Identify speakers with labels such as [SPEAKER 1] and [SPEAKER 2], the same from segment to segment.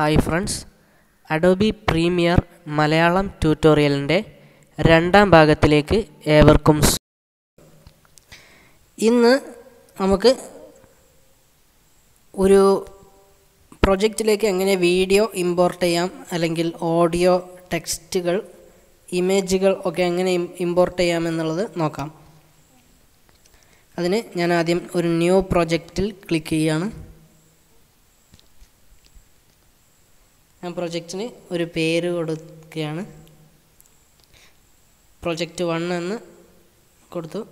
[SPEAKER 1] Hi friends. Adobe Premiere Malayalam ട്യൂട്ടോറിയലിന്റെ രണ്ടാം ഭാഗത്തിലേക്ക് ഏവർക്കും ഇന്ന് നമുക്ക് ഒരു പ്രൊജക്റ്റിലേക്ക് എങ്ങനെ വീഡിയോ ഇമ്പോർട്ട് ചെയ്യാം അല്ലെങ്കിൽ ഓഡിയോ ടെക്സ്റ്റുകൾ ഇമേജുകൾ ഒക്കെ എങ്ങനെ ഇമ്പോർട്ട് ചെയ്യാം എന്നുള്ളത് നോക്കാം. അതിന് ഞാൻ ആദ്യം ഒരു ന്യൂ പ്രൊജക്റ്റിൽ ക്ലിക്ക് ചെയ്യുകയാണ് ഞാൻ പ്രൊജക്റ്റിന് ഒരു പേര് കൊടുക്കുകയാണ്. പ്രൊജക്റ്റ് വൺ എന്ന് കൊടുത്തു.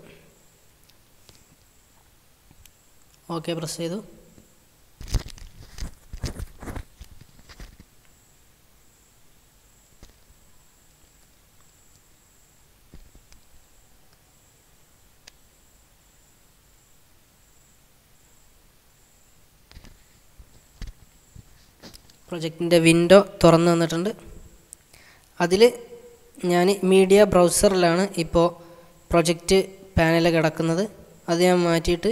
[SPEAKER 1] ഓക്കെ പ്രസ് ചെയ്തു. പ്രൊജക്റ്റിന്റെ വിൻഡോ തുറന്നു തന്നിട്ടുണ്ട്. അതിൽ ഞാൻ മീഡിയ ബ്രൗസറിലാണ് ഇപ്പോൾ പ്രൊജക്റ്റ് പാനൽ കിടക്കുന്നത്. അത് ഞാൻ മാറ്റിയിട്ട്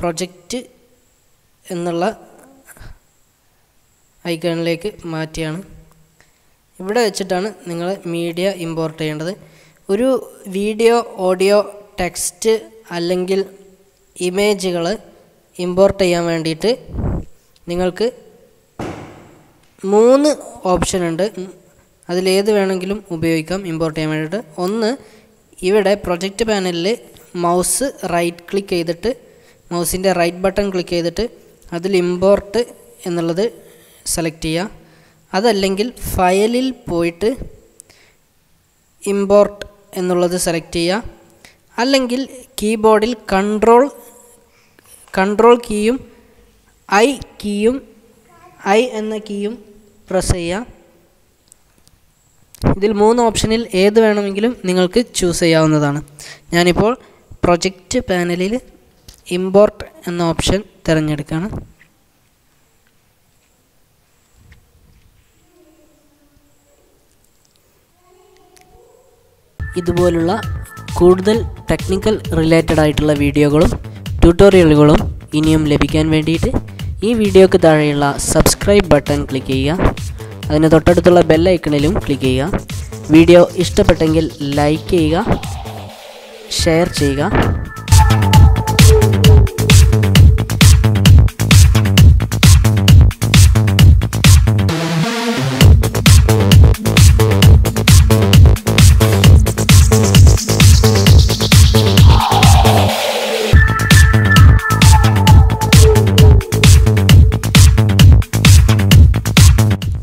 [SPEAKER 1] പ്രൊജക്റ്റ് എന്നുള്ള ഐക്കണിലേക്ക് മാറ്റിയാണ്. ഇവിടെ വെച്ചിട്ടാണ് നിങ്ങൾ മീഡിയ ഇമ്പോർട്ട് ചെയ്യേണ്ടത്. ഒരു വീഡിയോ ഓഡിയോ ടെക്സ്റ്റ് അല്ലെങ്കിൽ ഇമേജുകൾ ഇമ്പോർട്ട് ചെയ്യാൻ വേണ്ടിയിട്ട് നിങ്ങൾക്ക് മൂന്ന് ഓപ്ഷൻ ഉണ്ട്. അതിലേത് വേണമെങ്കിലും ഉപയോഗിക്കാം ഇമ്പോർട്ട് ചെയ്യാൻ വേണ്ടിയിട്ട്. ഒന്ന് ഇവിടെ പ്രൊജക്റ്റ് പാനലിൽ മൗസ് റൈറ്റ് ക്ലിക്ക് ചെയ്തിട്ട് മൗസിന്റെ റൈറ്റ് ബട്ടൺ ക്ലിക്ക് ചെയ്തിട്ട് അതിൽ ഇമ്പോർട്ട് എന്നുള്ളത് സെലക്ട് ചെയ്യുക. അതല്ലെങ്കിൽ ഫയലിൽ പോയിട്ട് ഇമ്പോർട്ട് എന്നുള്ളത് സെലക്ട് ചെയ്യുക. അല്ലെങ്കിൽ കീബോർഡിൽ കൺട്രോൾ കൺട്രോൾ കീയും ഐ കീയും ഐ എന്ന കീയും പ്രസ് ചെയ്യുക. ഇതിൽ മൂന്ന് ഓപ്ഷനിൽ ഏത് വേണമെങ്കിലും നിങ്ങൾക്ക് ചൂസ് ചെയ്യാവുന്നതാണ്. ഞാനിപ്പോൾ പ്രൊജക്റ്റ് പാനലിൽ ഇമ്പോർട്ട് എന്ന ഓപ്ഷൻ തിരഞ്ഞെടുക്കുകയാണ്. ഇതുപോലുള്ള കൂടുതൽ ടെക്നിക്കൽ റിലേറ്റഡ് ആയിട്ടുള്ള വീഡിയോകളും ട്യൂട്ടോറിയലുകളും ഇനിയും ലഭിക്കാൻ വേണ്ടിയിട്ട് ഈ വീഡിയോക്ക് താഴെയുള്ള സബ്സ്ക്രൈബ് ബട്ടൺ ക്ലിക്ക് ചെയ്യുക. അതിന് തൊട്ടടുത്തുള്ള ബെല്ലൈക്കണിലും ക്ലിക്ക് ചെയ്യുക. വീഡിയോ ഇഷ്ടപ്പെട്ടെങ്കിൽ ലൈക്ക് ചെയ്യുക. ഷെയർ ചെയ്യുക.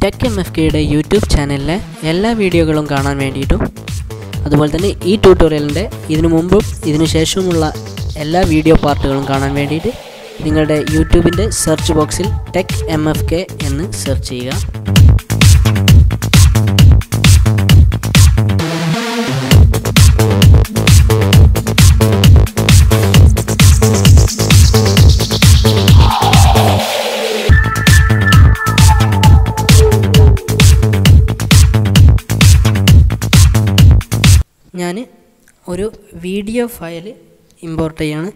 [SPEAKER 1] ടെക് എം എഫ് കെയുടെ യൂട്യൂബ് ചാനലിലെ എല്ലാ വീഡിയോകളും കാണാൻ വേണ്ടിയിട്ടും അതുപോലെ തന്നെ ഈ ട്യൂട്ടോറിയലിന്റെ ഇതിനു മുമ്പും ഇതിനു ശേഷവുമുള്ള എല്ലാ വീഡിയോ പാർട്ടുകളും കാണാൻ വേണ്ടിയിട്ട് നിങ്ങളുടെ യൂട്യൂബിന്റെ സെർച്ച് ബോക്സിൽ ടെക് എം എഫ് കെ എന്ന് സെർച്ച് ചെയ്യുക. ഒരു വീഡിയോ ഫയൽ ഇമ്പോർട്ട് ചെയ്യാണ്.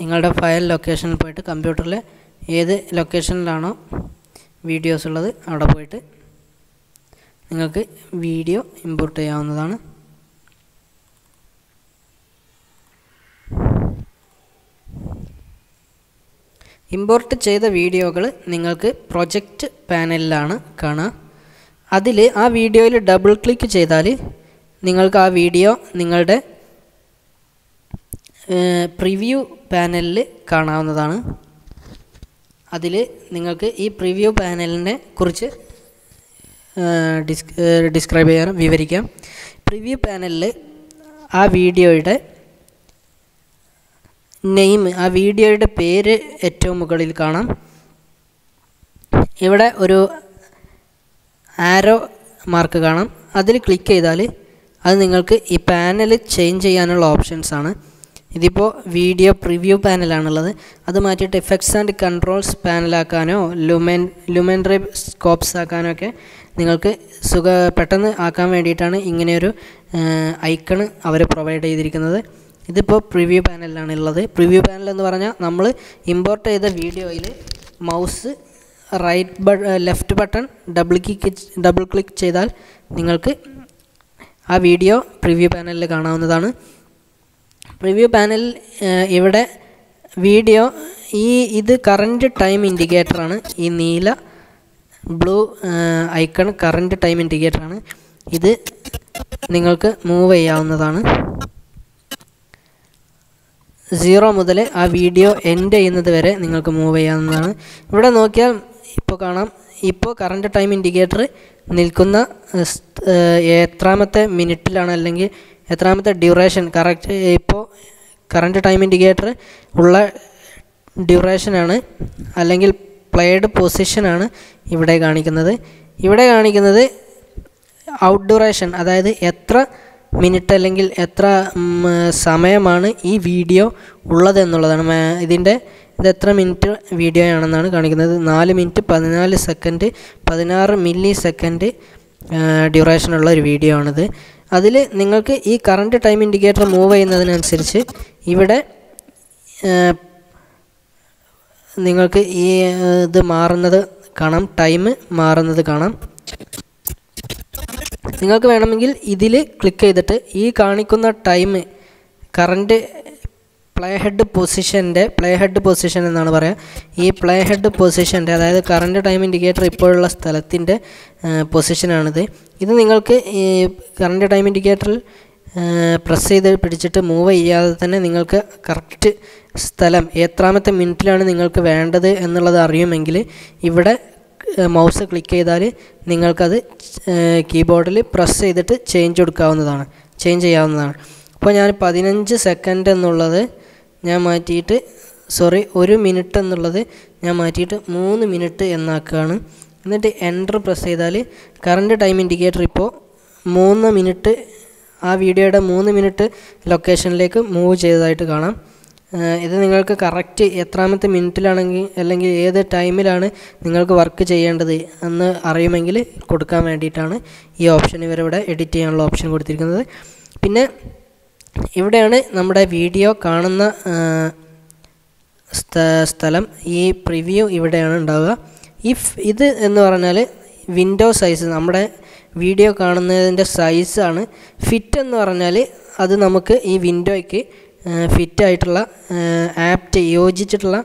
[SPEAKER 1] നിങ്ങളുടെ ഫയൽ ലൊക്കേഷനിൽ പോയിട്ട് കമ്പ്യൂട്ടറിൽ ഏത് ലൊക്കേഷനിലാണോ വീഡിയോസ് ഉള്ളത് അവിടെ പോയിട്ട് നിങ്ങൾക്ക് വീഡിയോ ഇമ്പോർട്ട് ചെയ്യാവുന്നതാണ്. ഇമ്പോർട്ട് ചെയ്ത വീഡിയോകൾ നിങ്ങൾക്ക് പ്രൊജക്റ്റ് പാനലിലാണ് കാണുക അതിൽ ആ വീഡിയോയിൽ ഡബിൾ ക്ലിക്ക് ചെയ്താൽ നിങ്ങൾക്ക് ആ വീഡിയോ നിങ്ങളുടെ പ്രിവ്യൂ പാനലിൽ കാണാവുന്നതാണ്. അതിൽ നിങ്ങൾക്ക് ഈ പ്രിവ്യൂ പാനലിനെ കുറിച്ച് ഡിസ് ഡിസ്ക്രൈബ് ചെയ്യാനും വിവരിക്കാം. പ്രിവ്യൂ പാനലിൽ ആ വീഡിയോയുടെ നെയിം ആ വീഡിയോയുടെ പേര് ഏറ്റവും മുകളിൽ കാണാം. ഇവിടെ ഒരു ആരോ മാർക്ക് കാണാം. അതിൽ ക്ലിക്ക് ചെയ്താൽ അത് നിങ്ങൾക്ക് ഈ പാനൽ ചേഞ്ച് ചെയ്യാനുള്ള ഓപ്ഷൻസ് ആണ് ഇതിപ്പോൾ വീഡിയോ പ്രിവ്യൂ പാനലാണുള്ളത് അത് മാറ്റിയിട്ട് എഫക്ട്സ് ആൻഡ് കൺട്രോൾസ് പാനലാക്കാനോ ലുമെൻ ലുമെൻട്രി സ്കോപ്സ് ആക്കാനോ ഒക്കെ നിങ്ങൾക്ക് സുഖ പെട്ടെന്ന് ആക്കാൻ വേണ്ടിയിട്ടാണ് ഇങ്ങനെയൊരു ഐക്കൺ അവർ പ്രൊവൈഡ് ചെയ്തിരിക്കുന്നത്. ഇതിപ്പോൾ പ്രിവ്യൂ പാനലിലാണ് ഉള്ളത് പ്രിവ്യൂ പാനൽ എന്ന് പറഞ്ഞാൽ നമ്മൾ ഇമ്പോർട്ട് ചെയ്ത വീഡിയോയിൽ മൗസ് റൈറ്റ് ബ left button double click double click ചെയ്താൽ നിങ്ങൾക്ക് ആ വീഡിയോ പ്രിവ്യൂ പാനലിൽ കാണാവുന്നതാണ്. പ്രിവ്യൂ പാനൽ ഇവിടെ വീഡിയോ ഈ ഇത് കറന്റ് ടൈം ഇൻഡിക്കേറ്ററാണ് ഈ നീല ബ്ലൂ ഐക്കൺ കറന്റ് ടൈം ഇൻഡിക്കേറ്ററാണ് ഇത് നിങ്ങൾക്ക് മൂവ് ചെയ്യാവുന്നതാണ്. സീറോ മുതൽ ആ വീഡിയോ എൻഡ് ചെയ്യുന്നത് വരെ നിങ്ങൾക്ക് മൂവ് ചെയ്യാവുന്നതാണ്. ഇവിടെ നോക്കിയാൽ ഇപ്പോൾ കാണാം. ഇപ്പോൾ കറണ്ട് ടൈം ഇൻഡിക്കേറ്റർ നിൽക്കുന്ന എത്രാമത്തെ മിനിറ്റിലാണ് അല്ലെങ്കിൽ എത്രാമത്തെ ഡ്യൂറേഷൻ കറക്റ്റ് ഇപ്പോൾ കറണ്ട് ടൈം ഇൻഡിക്കേറ്റർ ഉള്ള ഡ്യൂറേഷനാണ് അല്ലെങ്കിൽ പ്ലേഡ് പൊസിഷനാണ് ഇവിടെ കാണിക്കുന്നത്. ഇവിടെ കാണിക്കുന്നത് ഔട്ട് ഡ്യൂറേഷൻ അതായത് എത്ര മിനിറ്റ് അല്ലെങ്കിൽ എത്ര സമയമാണ് ഈ വീഡിയോ ഉള്ളതെന്നുള്ളതാണ്. ഇതിന്റെ ഇത് എത്ര മിനിറ്റ് വീഡിയോ ആണെന്നാണ് കാണിക്കുന്നത്. നാല് മിനിറ്റ് പതിനാല് സെക്കൻഡ് പതിനാറ് മില്ലി സെക്കൻഡ് ഡ്യൂറേഷനുള്ള ഒരു വീഡിയോ ആണിത്. അതിൽ നിങ്ങൾക്ക് ഈ കറണ്ട് ടൈം ഇൻഡിക്കേറ്റർ മൂവ് ചെയ്യുന്നതിനനുസരിച്ച് ഇവിടെ നിങ്ങൾക്ക് ഈ ഇത് മാറുന്നത് കാണാം ടൈം മാറുന്നത് കാണാം. നിങ്ങൾക്ക് വേണമെങ്കിൽ ഇതിൽ ക്ലിക്ക് ചെയ്തിട്ട് ഈ കാണിക്കുന്ന ടൈം കറണ്ട് പ്ലേ ഹെഡ് പൊസിഷന്റെ പ്ലേ ഹെഡ് പൊസിഷൻ എന്നാണ് പറയുക ഈ പ്ലേ ഹെഡ് പൊസിഷന്റെ അതായത് കറണ്ട് ടൈം ഇൻഡിക്കേറ്റർ ഇപ്പോഴുള്ള സ്ഥലത്തിന്റെ പൊസിഷനാണിത് ഇത് നിങ്ങൾക്ക് ഈ കറണ്ട് ടൈം ഇൻഡിക്കേറ്ററിൽ പ്രസ് ചെയ്ത് പിടിച്ചിട്ട് മൂവ് ചെയ്യാതെ തന്നെ നിങ്ങൾക്ക് കറക്റ്റ് സ്ഥലം എത്രാമത്തെ മിനിറ്റിലാണ് നിങ്ങൾക്ക് വേണ്ടത് എന്നുള്ളത് അറിയുമെങ്കിൽ ഇവിടെ മൗസ് ക്ലിക്ക് ചെയ്താൽ നിങ്ങൾക്കത് കീബോർഡിൽ പ്രസ് ചെയ്തിട്ട് ചേഞ്ച് കൊടുക്കാവുന്നതാണ് ചേഞ്ച് ചെയ്യാവുന്നതാണ്. അപ്പോൾ ഞാൻ പതിനഞ്ച് സെക്കൻഡ് എന്നുള്ളത് ഞാൻ മാറ്റിയിട്ട് സോറി ഒരു മിനിറ്റ് എന്നുള്ളത് ഞാൻ മാറ്റിയിട്ട് മൂന്ന് മിനിറ്റ് എന്നാക്കുകയാണ്. എന്നിട്ട് എന്റർ പ്രസ് ചെയ്താൽ കറണ്ട് ടൈം ഇൻഡിക്കേറ്റർ ഇപ്പോൾ മൂന്ന് മിനിറ്റ് ആ വീഡിയോയുടെ മൂന്ന് മിനിറ്റ് ലൊക്കേഷനിലേക്ക് മൂവ് ചെയ്തതായിട്ട് കാണാം. ഇത് നിങ്ങൾക്ക് കറക്റ്റ് എത്രാമത്തെ മിനിറ്റിലാണെങ്കിൽ അല്ലെങ്കിൽ ഏത് ടൈമിലാണ് നിങ്ങൾക്ക് വർക്ക് ചെയ്യേണ്ടത് എന്ന് അറിയുമെങ്കിൽ കൊടുക്കാൻ വേണ്ടിയിട്ടാണ് ഈ ഓപ്ഷൻ ഇവരിവിടെ എഡിറ്റ് ചെയ്യാനുള്ള ഓപ്ഷൻ കൊടുത്തിരിക്കുന്നത്. പിന്നെ ഇവിടെയാണ് നമ്മുടെ വീഡിയോ കാണുന്ന സ്ഥലം. ഈ പ്രിവ്യൂ ഇവിടെയാണ് ഉണ്ടാവുക. ഇഫ് ഇത് എന്ന് പറഞ്ഞാൽ വിൻഡോ സൈസ് നമ്മുടെ വീഡിയോ കാണുന്നതിന്റെ സൈസാണ് ഫിറ്റ് എന്ന് പറഞ്ഞാൽ അത് നമുക്ക് ഈ വിൻഡോയ്ക്ക് ഫിറ്റായിട്ടുള്ള ആപ്റ്റ് യോജിച്ചിട്ടുള്ള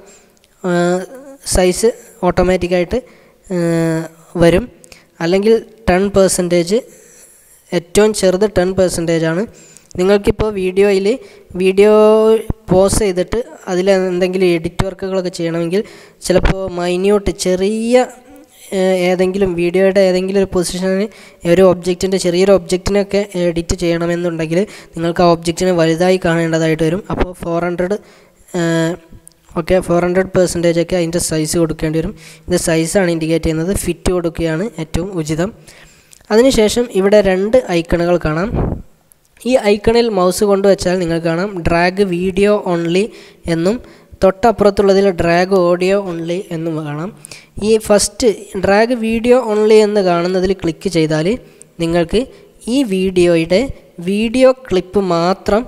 [SPEAKER 1] സൈസ് ഓട്ടോമാറ്റിക്കായിട്ട് വരും. അല്ലെങ്കിൽ ടെൻ പെർസെന്റേജ് ഏറ്റവും ചെറുത് ടെൻ പെർസെന്റേജ് ആണ്. നിങ്ങൾക്കിപ്പോൾ വീഡിയോയിൽ വീഡിയോ പോസ് ചെയ്തിട്ട് അതിൽ എന്തെങ്കിലും എഡിറ്റ് വർക്കുകളൊക്കെ ചെയ്യണമെങ്കിൽ ചിലപ്പോൾ മൈന്യൂട്ട് ചെറിയ ഏതെങ്കിലും വീഡിയോയുടെ ഏതെങ്കിലും ഒരു പൊസിഷനിൽ ഒരു ഒബ്ജക്റ്റിന്റെ ചെറിയൊരു ഒബ്ജക്റ്റിനൊക്കെ എഡിറ്റ് ചെയ്യണമെന്നുണ്ടെങ്കിൽ നിങ്ങൾക്ക് ആ ഒബ്ജക്റ്റിനെ വലുതായി കാണേണ്ടതായിട്ട് വരും. അപ്പോൾ four hundred okay four hundred percentage ഒക്കെ അതിന്റെ സൈസ് കൊടുക്കേണ്ടി വരും. ഇത് സൈസാണ് ഇൻഡിക്കേറ്റ് ചെയ്യുന്നത്. ഫിറ്റ് കൊടുക്കുകയാണ് ഏറ്റവും ഉചിതം. അതിനുശേഷം ഇവിടെ രണ്ട് ഐക്കണുകൾ കാണാം. ഈ ഐക്കണിൽ മൗസ് കൊണ്ട് വെച്ചാൽ നിങ്ങൾ കാണാം ഡ്രാഗ് വീഡിയോ ഓൺലി എന്നും തൊട്ടപ്പുറത്തുള്ളതിൽ ഡ്രാഗ് ഓഡിയോ ഓൺലി എന്നും കാണാം. ഈ ഫസ്റ്റ് ഡ്രാഗ് വീഡിയോ ഓൺലി എന്ന് കാണുന്നതിൽ ക്ലിക്ക് ചെയ്താൽ നിങ്ങൾക്ക് ഈ വീഡിയോയുടെ വീഡിയോ ക്ലിപ്പ് മാത്രം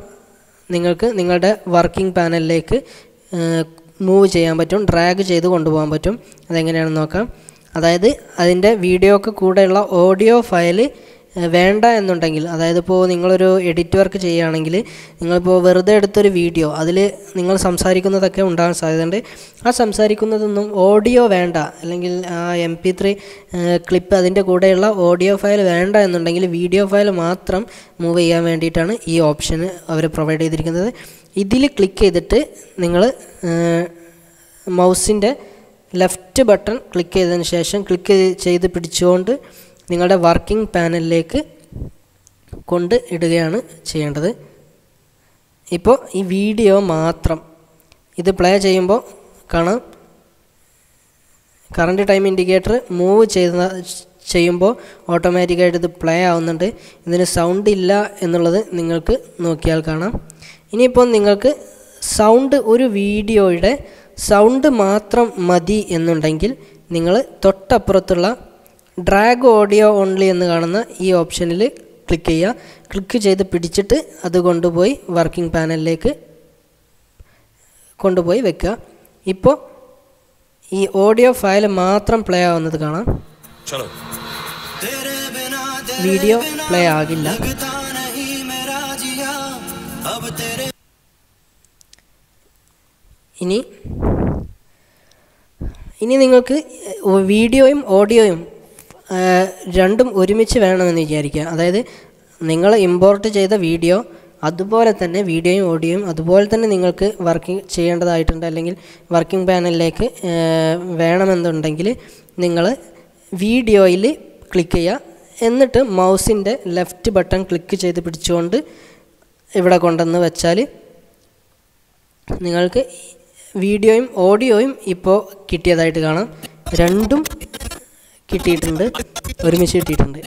[SPEAKER 1] നിങ്ങൾക്ക് നിങ്ങളുടെ വർക്കിംഗ് പാനലിലേക്ക് മൂവ് ചെയ്യാൻ പറ്റും ഡ്രാഗ് ചെയ്ത് കൊണ്ടുപോകാൻ പറ്റും. അതെങ്ങനെയാണെന്ന് നോക്കാം. അതായത് അതിന്റെ വീഡിയോക്ക് കൂടെയുള്ള ഓഡിയോ ഫയൽ വേണ്ട എന്നുണ്ടെങ്കിൽ അതായത് ഇപ്പോൾ നിങ്ങളൊരു എഡിറ്റ് വർക്ക് ചെയ്യുകയാണെങ്കിൽ നിങ്ങളിപ്പോൾ വെറുതെ എടുത്തൊരു വീഡിയോ അതിൽ നിങ്ങൾ സംസാരിക്കുന്നതൊക്കെ ഉണ്ടാകാൻ സാധ്യതയുണ്ട്. ആ സംസാരിക്കുന്നതൊന്നും ഓഡിയോ വേണ്ട. അല്ലെങ്കിൽ ആ എം പി ത്രീ ക്ലിപ്പ് അതിന്റെ കൂടെയുള്ള ഓഡിയോ ഫയൽ വേണ്ട എന്നുണ്ടെങ്കിൽ വീഡിയോ ഫയൽ മാത്രം മൂവ് ചെയ്യാൻ വേണ്ടിയിട്ടാണ് ഈ ഓപ്ഷന് അവർ പ്രൊവൈഡ് ചെയ്തിരിക്കുന്നത്. ഇതിൽ ക്ലിക്ക് ചെയ്തിട്ട് നിങ്ങൾ മൗസിന്റെ ലെഫ്റ്റ് ബട്ടൺ ക്ലിക്ക് ചെയ്തതിന് ശേഷം ക്ലിക്ക് ചെയ്ത് പിടിച്ചുകൊണ്ട് നിങ്ങളുടെ വർക്കിംഗ് പാനലിലേക്ക് കൊണ്ട് ഇടുകയാണ് ചെയ്യേണ്ടത്. ഇപ്പോൾ ഈ വീഡിയോ മാത്രം ഇത് പ്ലേ ചെയ്യുമ്പോൾ കാണാം. കറണ്ട് ടൈം ഇൻഡിക്കേറ്റർ മൂവ് ചെയ്യുന്ന ചെയ്യുമ്പോൾ ഓട്ടോമാറ്റിക്കായിട്ട് ഇത് പ്ലേ ആവുന്നുണ്ട്. ഇതിന് സൗണ്ട് ഇല്ല എന്നുള്ളത് നിങ്ങൾക്ക് നോക്കിയാൽ കാണാം. ഇനിയിപ്പോൾ നിങ്ങൾക്ക് സൗണ്ട് ഒരു വീഡിയോയുടെ സൗണ്ട് മാത്രം മതി എന്നുണ്ടെങ്കിൽ നിങ്ങൾ തൊട്ടപ്പുറത്തുള്ള ഡ്രാഗ് ഓഡിയോ ഓൺലി എന്ന് കാണുന്ന ഈ ഓപ്ഷനിൽ ക്ലിക്ക് ചെയ്യുക. ക്ലിക്ക് ചെയ്ത് പിടിച്ചിട്ട് അത് കൊണ്ടുപോയി വർക്കിംഗ് പാനലിലേക്ക് കൊണ്ടുപോയി വെക്കുക. ഇപ്പോൾ ഈ ഓഡിയോ ഫയൽ മാത്രം പ്ലേ ആവുന്നത് കാണാം. വീഡിയോ പ്ലേ ആകില്ല. ഇനി ഇനി നിങ്ങൾക്ക് വീഡിയോയും ഓഡിയോയും രണ്ടും ഒരുമിച്ച് വേണമെന്ന് വിചാരിക്കുക. അതായത് നിങ്ങൾ ഇമ്പോർട്ട് ചെയ്ത വീഡിയോ അതുപോലെ തന്നെ വീഡിയോയും ഓഡിയോയും അതുപോലെ തന്നെ നിങ്ങൾക്ക് വർക്കിംഗ് ചെയ്യേണ്ടതായിട്ടുണ്ട്. അല്ലെങ്കിൽ വർക്കിംഗ് പാനലിലേക്ക് വേണമെന്നുണ്ടെങ്കിൽ നിങ്ങൾ വീഡിയോയിൽ ക്ലിക്ക് ചെയ്യുക. എന്നിട്ട് മൗസിന്റെ ലെഫ്റ്റ് ബട്ടൺ ക്ലിക്ക് ചെയ്ത് പിടിച്ചുകൊണ്ട് ഇവിടെ കൊണ്ടുവന്ന് വെച്ചാൽ നിങ്ങൾക്ക് വീഡിയോയും ഓഡിയോയും ഇപ്പോൾ കിട്ടിയതായിട്ട് കാണാം. രണ്ടും കിട്ടിയിട്ടുണ്ട്. ഒരുമിച്ച് കിട്ടിയിട്ടുണ്ട്.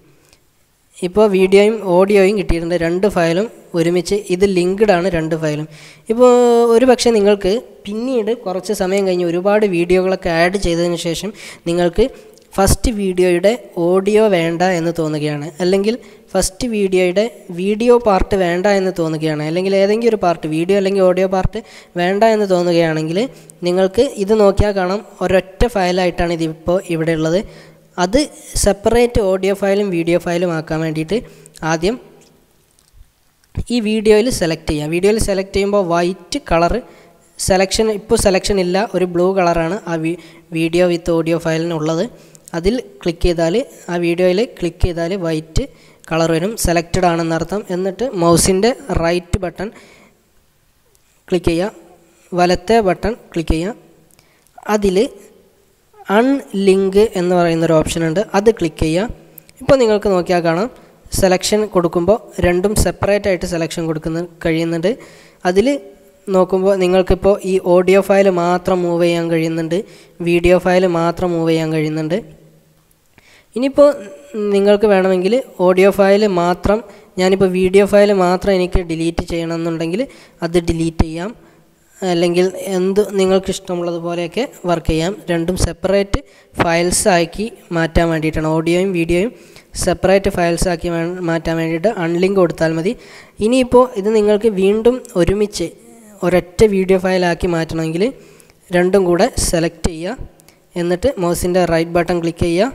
[SPEAKER 1] ഇപ്പോൾ വീഡിയോയും ഓഡിയോയും കിട്ടിയിട്ടുണ്ട്. രണ്ട് ഫയലും ഒരുമിച്ച് ഇത് ലിങ്ക്ഡ് ആണ് രണ്ട് ഫയലും. ഇപ്പോൾ ഒരു പക്ഷേ നിങ്ങൾക്ക് പിന്നീട് കുറച്ച് സമയം കഴിഞ്ഞ് ഒരുപാട് വീഡിയോകളൊക്കെ ആഡ് ചെയ്തതിന് ശേഷം നിങ്ങൾക്ക് ഫസ്റ്റ് വീഡിയോയുടെ ഓഡിയോ വേണ്ട എന്ന് തോന്നുകയാണ്. അല്ലെങ്കിൽ ഫസ്റ്റ് വീഡിയോയുടെ വീഡിയോ പാർട്ട് വേണ്ട എന്ന് തോന്നുകയാണ്. അല്ലെങ്കിൽ ഏതെങ്കിലും ഒരു പാർട്ട് വീഡിയോ അല്ലെങ്കിൽ ഓഡിയോ പാർട്ട് വേണ്ട എന്ന് തോന്നുകയാണെങ്കിൽ നിങ്ങൾക്ക് ഇത് നോക്കിയാൽ കാണാം. ഒരൊറ്റ ഫയലായിട്ടാണ് ഇതിപ്പോൾ ഇവിടെ ഉള്ളത് അത് സെപ്പറേറ്റ് ഓഡിയോ ഫയലും വീഡിയോ ഫയലും ആക്കാൻ വേണ്ടിയിട്ട് ആദ്യം ഈ വീഡിയോയിൽ സെലക്ട് ചെയ്യാം. വീഡിയോയിൽ സെലക്ട് ചെയ്യുമ്പോൾ വൈറ്റ് കളറ് സെലക്ഷൻ ഇപ്പോൾ സെലക്ഷൻ ഇല്ല ഒരു ബ്ലൂ കളറാണ് ആ വീഡിയോ വിത്ത് ഓഡിയോ ഫയലിനുള്ളത് അതിൽ ക്ലിക്ക് ചെയ്താൽ ആ വീഡിയോയിൽ ക്ലിക്ക് ചെയ്താൽ വൈറ്റ് കളർ വരും സെലക്റ്റഡ് ആണെന്നർത്ഥം എന്നിട്ട് മൗസിന്റെ റൈറ്റ് ബട്ടൺ ക്ലിക്ക് ചെയ്യുക വലത്തെ ബട്ടൺ ക്ലിക്ക് ചെയ്യുക അതിൽ അൺലിങ്ക് എന്ന് പറയുന്ന ഒരു ഓപ്ഷൻ ഉണ്ട്. അത് ക്ലിക്ക് ചെയ്യുക. ഇപ്പോൾ നിങ്ങൾക്ക് നോക്കിയാൽ കാണാം. സെലക്ഷൻ കൊടുക്കുമ്പോൾ രണ്ടും സെപ്പറേറ്റ് ആയിട്ട് സെലക്ഷൻ കൊടുക്കുന്ന കഴിയുന്നുണ്ട്. അതിൽ നോക്കുമ്പോൾ നിങ്ങൾക്കിപ്പോൾ ഈ ഓഡിയോ ഫയൽ മാത്രം മൂവ് ചെയ്യാൻ കഴിയുന്നുണ്ട്. വീഡിയോ ഫയൽ മാത്രം മൂവ് ചെയ്യാൻ കഴിയുന്നുണ്ട്. ഇനിയിപ്പോൾ നിങ്ങൾക്ക് വേണമെങ്കിൽ ഓഡിയോ ഫയൽ മാത്രം ഞാനിപ്പോൾ വീഡിയോ ഫയൽ മാത്രം എനിക്ക് ഡിലീറ്റ് ചെയ്യണമെന്നുണ്ടെങ്കിൽ അത് ഡിലീറ്റ് ചെയ്യാം. അല്ലെങ്കിൽ എന്ത് നിങ്ങൾക്ക് ഇഷ്ടമുള്ളതുപോലെയൊക്കെ വർക്ക് ചെയ്യാം. രണ്ടും സെപ്പറേറ്റ് ഫയൽസ് ആക്കി മാറ്റാൻ വേണ്ടിയിട്ടാണ്. ഓഡിയോയും വീഡിയോയും സെപ്പറേറ്റ് ഫയൽസ് ആക്കി മാറ്റാൻ വേണ്ടിയിട്ട് അൺലിങ്ക് കൊടുത്താൽ മതി. ഇനിയിപ്പോൾ ഇത് നിങ്ങൾക്ക് വീണ്ടും ഒരുമിച്ച് ഒരൊറ്റ വീഡിയോ ഫയലാക്കി മാറ്റണമെങ്കിൽ രണ്ടും കൂടെ സെലക്ട് ചെയ്യുക. എന്നിട്ട് മൗസിന്റെ റൈറ്റ് ബട്ടൺ ക്ലിക്ക് ചെയ്യുക.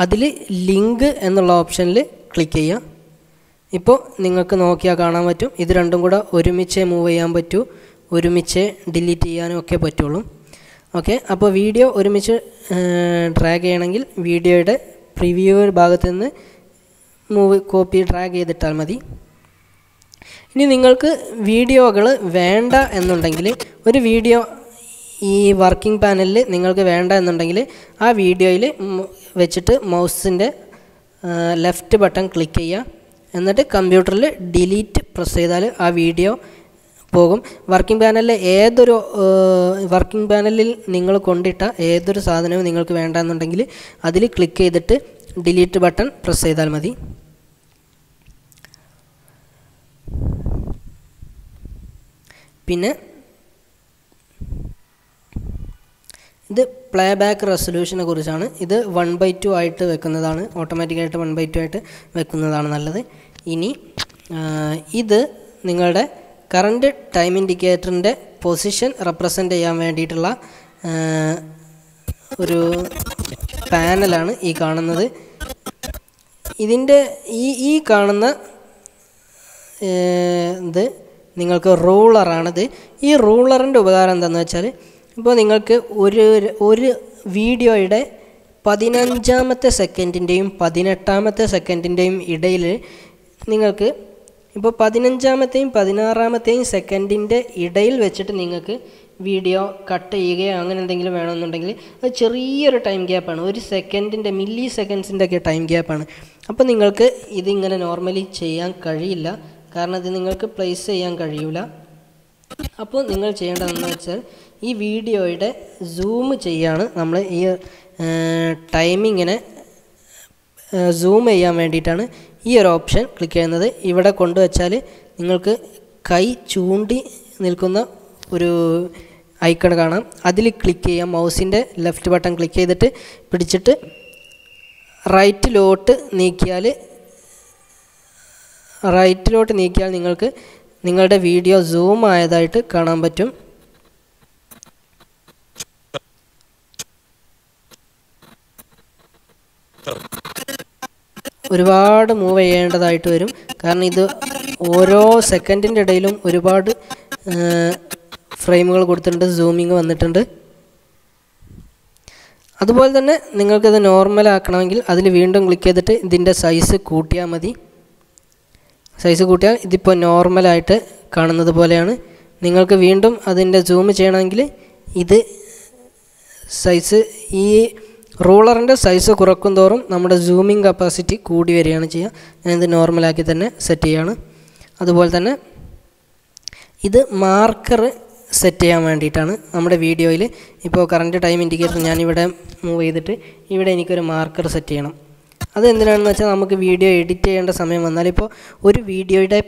[SPEAKER 1] അതിൽ ലിങ്ക് എന്നുള്ള ഓപ്ഷനിൽ ക്ലിക്ക് ചെയ്യുക. ഇപ്പോൾ നിങ്ങൾക്ക് നോക്കിയാൽ കാണാൻ പറ്റും. ഇത് രണ്ടും കൂടെ ഒരുമിച്ച് മൂവ് ചെയ്യാൻ പറ്റൂ. ഒരുമിച്ച് ഡിലീറ്റ് ചെയ്യാനും ഒക്കെ പറ്റുള്ളൂ. ഓക്കെ അപ്പോൾ വീഡിയോ ഒരുമിച്ച് ഡ്രാഗ് ചെയ്യണമെങ്കിൽ വീഡിയോയുടെ പ്രിവ്യൂ ഭാഗത്ത് നിന്ന് മൂവ് കോപ്പി ഡ്രാഗ് ചെയ്തിട്ടാൽ മതി. ഇനി നിങ്ങൾക്ക് വീഡിയോകൾ വേണ്ട എന്നുണ്ടെങ്കിൽ ഒരു വീഡിയോ ഈ വർക്കിംഗ് പാനലിൽ നിങ്ങൾക്ക് വേണ്ട എന്നുണ്ടെങ്കിൽ ആ വീഡിയോയിൽ വെച്ചിട്ട് മൗസിന്റെ ലെഫ്റ്റ് ബട്ടൺ ക്ലിക്ക് ചെയ്യുക. എന്നിട്ട് കമ്പ്യൂട്ടറിൽ ഡിലീറ്റ് പ്രസ് ചെയ്താൽ ആ വീഡിയോ പോകും. വർക്കിംഗ് പാനലിലെ ഏതൊരു വർക്കിംഗ് പാനലിൽ നിങ്ങൾ കൊണ്ടിട്ട ഏതൊരു സാധനവും നിങ്ങൾക്ക് വേണ്ട എന്നുണ്ടെങ്കിൽ അതിൽ ക്ലിക്ക് ചെയ്തിട്ട് ഡിലീറ്റ് ബട്ടൺ പ്രസ് ചെയ്താൽ മതി. പിന്നെ ഇത് പ്ലേ ബാക്ക് റെസൊല്യൂഷനെ കുറിച്ചാണ്. ഇത് വൺ ബൈ ടു ആയിട്ട് വെക്കുന്നതാണ്. ഓട്ടോമാറ്റിക്കായിട്ട് വൺ ബൈ ടു ആയിട്ട് വെക്കുന്നതാണ് നല്ലത്. ഇനി ഇത് നിങ്ങളുടെ കറണ്ട് ടൈം ഇൻഡിക്കേറ്ററിന്റെ പൊസിഷൻ റെപ്രസെന്റ് ചെയ്യാൻ വേണ്ടിയിട്ടുള്ള ഒരു പാനലാണ് ഈ കാണുന്നത്. ഇതിന്റെ ഈ ഈ കാണുന്ന ഇത് നിങ്ങൾക്ക് റൂളറാണിത് ഈ റൂളറിന്റെ ഉപകാരം എന്താണെന്ന് വെച്ചാൽ ഇപ്പോൾ നിങ്ങൾക്ക് ഒരു ഒരു വീഡിയോയുടെ പതിനഞ്ചാമത്തെ സെക്കൻഡിന്റെയും പതിനെട്ടാമത്തെ സെക്കൻഡിന്റെയും ഇടയിൽ നിങ്ങൾക്ക് ഇപ്പോൾ പതിനഞ്ചാമത്തെയും പതിനാറാമത്തെയും സെക്കൻഡിന്റെ ഇടയിൽ വെച്ചിട്ട് നിങ്ങൾക്ക് വീഡിയോ കട്ട് ചെയ്യുകയോ അങ്ങനെ എന്തെങ്കിലും വേണമെന്നുണ്ടെങ്കിൽ അത് ചെറിയൊരു ടൈം ഗ്യാപ്പാണ് ഒരു സെക്കൻഡിന്റെ മില്ലി സെക്കൻഡ്സിന്റെ ഒക്കെ ടൈം ഗ്യാപ്പാണ് അപ്പോൾ നിങ്ങൾക്ക് ഇതിങ്ങനെ നോർമലി ചെയ്യാൻ കഴിയില്ല. കാരണം ഇത് നിങ്ങൾക്ക് പ്ലേസ് ചെയ്യാൻ കഴിയില്ല അപ്പോൾ നിങ്ങൾ ചെയ്യേണ്ടതെന്ന് വെച്ചാൽ ഈ വീഡിയോയുടെ സൂം ചെയ്യാണ്. നമ്മൾ ഈ ടൈമിങ്ങിനെ സൂം ചെയ്യാൻ വേണ്ടിയിട്ടാണ് ഈ ഒരു ഓപ്ഷൻ ക്ലിക്ക് ചെയ്യുന്നത്. ഇവിടെ കൊണ്ടുവച്ചാൽ നിങ്ങൾക്ക് കൈ ചൂണ്ടി നിൽക്കുന്ന ഒരു ഐക്കൺ കാണാം. അതിൽ ക്ലിക്ക് ചെയ്യാം മൗസിന്റെ ലെഫ്റ്റ് ബട്ടൺ ക്ലിക്ക് ചെയ്തിട്ട് പിടിച്ചിട്ട് റൈറ്റിലോട്ട് നീക്കിയാൽ റൈറ്റിലോട്ട് നീക്കിയാൽ നിങ്ങൾക്ക് നിങ്ങളുടെ വീഡിയോ സൂം ആയതായിട്ട് കാണാൻ പറ്റും. ഒരുപാട് മൂവ് ചെയ്യേണ്ടതായിട്ട് വരും. കാരണം ഇത് ഓരോ സെക്കൻഡിന്റെ ഇടയിലും ഒരുപാട് ഫ്രെയിമുകൾ കൊടുത്തിട്ടുണ്ട് സൂമിങ് വന്നിട്ടുണ്ട്. അതുപോലെ തന്നെ നിങ്ങൾക്കിത് നോർമൽ ആക്കണമെങ്കിൽ അതിൽ വീണ്ടും ക്ലിക്ക് ചെയ്തിട്ട് ഇതിന്റെ സൈസ് കൂട്ടിയാൽ മതി. സൈസ് കൂട്ടിയാൽ ഇതിപ്പോൾ നോർമലായിട്ട് കാണുന്നത് പോലെയാണ്. നിങ്ങൾക്ക് വീണ്ടും അതിന്റെ സൂം ചെയ്യണമെങ്കിൽ ഇത് സൈസ് ഈ റൂളറിന്റെ സൈസ് കുറക്കും തോറും നമ്മുടെ സൂമിങ് കപ്പാസിറ്റി കൂടി വരികയാണ് ചെയ്യുക. ഞാനിത് നോർമലാക്കി തന്നെ സെറ്റ് ചെയ്യുകയാണ് അതുപോലെ തന്നെ ഇത് മാർക്കർ സെറ്റ് ചെയ്യാൻ വേണ്ടിയിട്ടാണ് നമ്മുടെ വീഡിയോയിൽ ഇപ്പോൾ കറണ്ട് ടൈം ഇൻഡിക്കേറ്റർ ഞാനിവിടെ മൂവ് ചെയ്തിട്ട് ഇവിടെ എനിക്കൊരു മാർക്കർ സെറ്റ് ചെയ്യണം. അത് എന്തിനാണെന്ന് വെച്ചാൽ നമുക്ക് വീഡിയോ എഡിറ്റ് ചെയ്യേണ്ട സമയം വന്നാൽ ഇപ്പോൾ ഒരു വീഡിയോയുടെ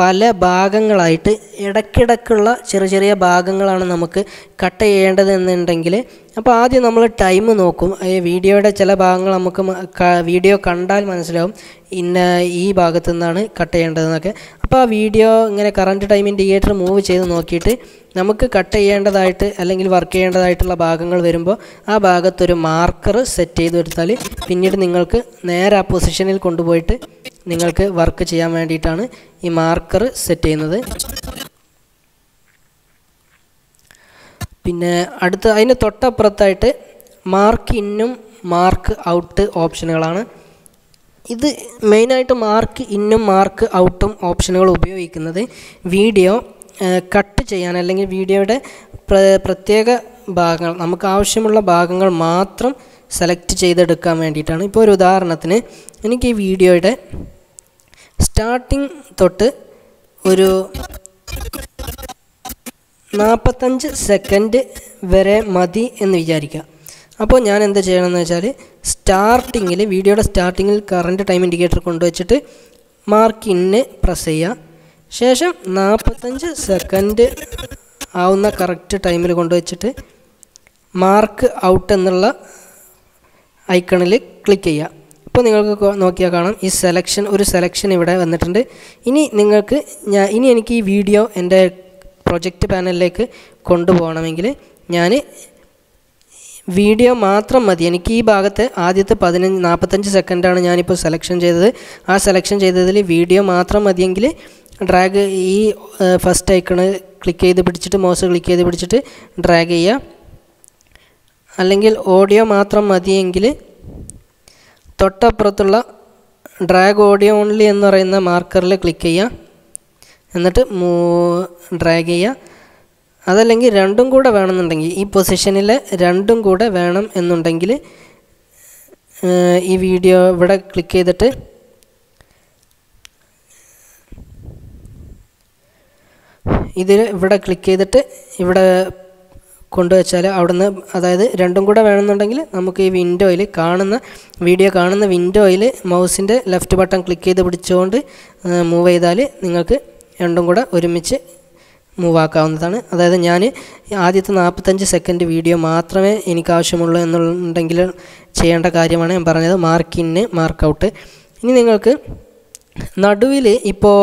[SPEAKER 1] പല ഭാഗങ്ങളായിട്ട് ഇടയ്ക്കിടയ്ക്കുള്ള ചെറിയ ചെറിയ ഭാഗങ്ങളാണ് നമുക്ക് കട്ട് ചെയ്യേണ്ടതെന്നുണ്ടെങ്കിൽ അപ്പോൾ ആദ്യം നമ്മൾ ടൈം നോക്കും. ഈ വീഡിയോയുടെ ചില ഭാഗങ്ങൾ നമുക്ക് വീഡിയോ കണ്ടാൽ മനസ്സിലാവും. ഇന്ന ഈ ഭാഗത്തു നിന്നാണ് കട്ട് ചെയ്യേണ്ടതെന്നൊക്കെ. അപ്പോൾ ആ വീഡിയോ ഇങ്ങനെ കറണ്ട് ടൈം ഇൻഡിക്കേറ്റർ മൂവ് ചെയ്ത് നോക്കിയിട്ട് നമുക്ക് കട്ട് ചെയ്യേണ്ടതായിട്ട് അല്ലെങ്കിൽ വർക്ക് ചെയ്യേണ്ടതായിട്ടുള്ള ഭാഗങ്ങൾ വരുമ്പോൾ ആ ഭാഗത്തൊരു മാർക്കർ സെറ്റ് ചെയ്ത് എടുത്താൽ പിന്നീട് നിങ്ങൾക്ക് നേരെ ആ പൊസിഷനിൽ കൊണ്ടുപോയിട്ട് നിങ്ങൾക്ക് വർക്ക് ചെയ്യാൻ വേണ്ടിയിട്ടാണ് ഈ മാർക്കർ സെറ്റ് ചെയ്യുന്നത്. പിന്നെ അടുത്ത അതിന് തൊട്ടപ്പുറത്തായിട്ട് മാർക്ക് ഇന്നും മാർക്ക് ഔട്ട് ഓപ്ഷനുകളാണ് ഇത് മെയിനായിട്ട് മാർക്ക് ഇന്നും മാർക്ക് ഔട്ടും ഓപ്ഷനുകൾ ഉപയോഗിക്കുന്നത് വീഡിയോ കട്ട് ചെയ്യാൻ അല്ലെങ്കിൽ വീഡിയോയുടെ പ്ര- പ്രത്യേക ഭാഗങ്ങൾ നമുക്ക് ആവശ്യമുള്ള ഭാഗങ്ങൾ മാത്രം സെലക്ട് ചെയ്തെടുക്കാൻ വേണ്ടിയിട്ടാണ്. ഇപ്പോൾ ഒരു ഉദാഹരണത്തിന് എനിക്ക് ഈ വീഡിയോയുടെ സ്റ്റാർട്ടിങ് തൊട്ട് ഒരു നാൽപ്പത്തഞ്ച് സെക്കൻഡ് വരെ മതി എന്ന് വിചാരിക്കുക. അപ്പോൾ ഞാൻ എന്താ ചെയ്യണമെന്ന് വെച്ചാൽ സ്റ്റാർട്ടിങ്ങിൽ വീഡിയോയുടെ സ്റ്റാർട്ടിങ്ങിൽ കറണ്ട് ടൈം ഇൻഡിക്കേറ്റർ കൊണ്ടുവച്ചിട്ട് മാർക്ക് ഇന്ന് പ്രസ് ചെയ്യുക. ശേഷം നാൽപ്പത്തഞ്ച് സെക്കൻഡ് ആവുന്ന കറക്റ്റ് ടൈമിൽ കൊണ്ടുവച്ചിട്ട് മാർക്ക് ഔട്ട് എന്നുള്ള ഐക്കണിൽ ക്ലിക്ക് ചെയ്യുക. ഇപ്പോൾ നിങ്ങൾക്ക് നോക്കിയാൽ കാണാം ഈ സെലക്ഷൻ ഒരു സെലക്ഷൻ ഇവിടെ വന്നിട്ടുണ്ട്. ഇനി നിങ്ങൾക്ക് ഞാൻ ഇനി എനിക്ക് ഈ വീഡിയോ എന്റെ പ്രൊജക്റ്റ് പാനലിലേക്ക് കൊണ്ടുപോകണമെങ്കിൽ ഞാൻ വീഡിയോ മാത്രം മതി. എനിക്ക് ഈ ഭാഗത്ത് ആദ്യത്തെ പതിനഞ്ച് നാൽപ്പത്തഞ്ച് സെക്കൻഡാണ് ഞാനിപ്പോൾ സെലക്ഷൻ ചെയ്തത്. ആ സെലക്ഷൻ ചെയ്തതിൽ വീഡിയോ മാത്രം മതിയെങ്കിൽ ഡ്രാഗ് ഈ ഫസ്റ്റ് ഐക്കണ് ക്ലിക്ക് ചെയ്ത് പിടിച്ചിട്ട് മൗസ് ക്ലിക്ക് ചെയ്ത് പിടിച്ചിട്ട് ഡ്രാഗ് ചെയ്യുക. അല്ലെങ്കിൽ ഓഡിയോ മാത്രം മതിയെങ്കിൽ തൊട്ടപ്പുറത്തുള്ള ഡ്രാഗ് ഓഡിയോ ഓൺലി എന്ന് പറയുന്ന മാർക്കറിൽ ക്ലിക്ക് ചെയ്യുക. എന്നിട്ട് ഡ്രാഗ് ചെയ്യുക. അതല്ലെങ്കിൽ രണ്ടും കൂടെ വേണമെന്നുണ്ടെങ്കിൽ ഈ പൊസിഷനിൽ രണ്ടും കൂടെ വേണം എന്നുണ്ടെങ്കിൽ ഈ വീഡിയോ ഇവിടെ ക്ലിക്ക് ചെയ്തിട്ട് ഇതിൽ ഇവിടെ ക്ലിക്ക് ചെയ്തിട്ട് ഇവിടെ കൊണ്ടുവച്ചാൽ അവിടുന്ന് അതായത് രണ്ടും കൂടെ വേണമെന്നുണ്ടെങ്കിൽ നമുക്ക് ഈ വിൻഡോയിൽ കാണുന്ന വീഡിയോ കാണുന്ന വിൻഡോയിൽ മൗസിന്റെ ലെഫ്റ്റ് ബട്ടൺ ക്ലിക്ക് ചെയ്ത് പിടിച്ചുകൊണ്ട് മൂവ് ചെയ്താൽ നിങ്ങൾക്ക് രണ്ടും കൂടെ ഒരുമിച്ച് മൂവ് ആക്കാവുന്നതാണ് അതായത് ഞാൻ ആദ്യത്തെ നാൽപ്പത്തഞ്ച് സെക്കൻഡ് വീഡിയോ മാത്രമേ എനിക്ക് ആവശ്യമുള്ളൂ എന്നുണ്ടെങ്കിൽ ചെയ്യേണ്ട കാര്യമാണ് ഞാൻ പറഞ്ഞത്. മാർക്ക് ഇന്ന് മാർക്ക് ഔട്ട് ഇനി നിങ്ങൾക്ക് നടുവിൽ ഇപ്പോൾ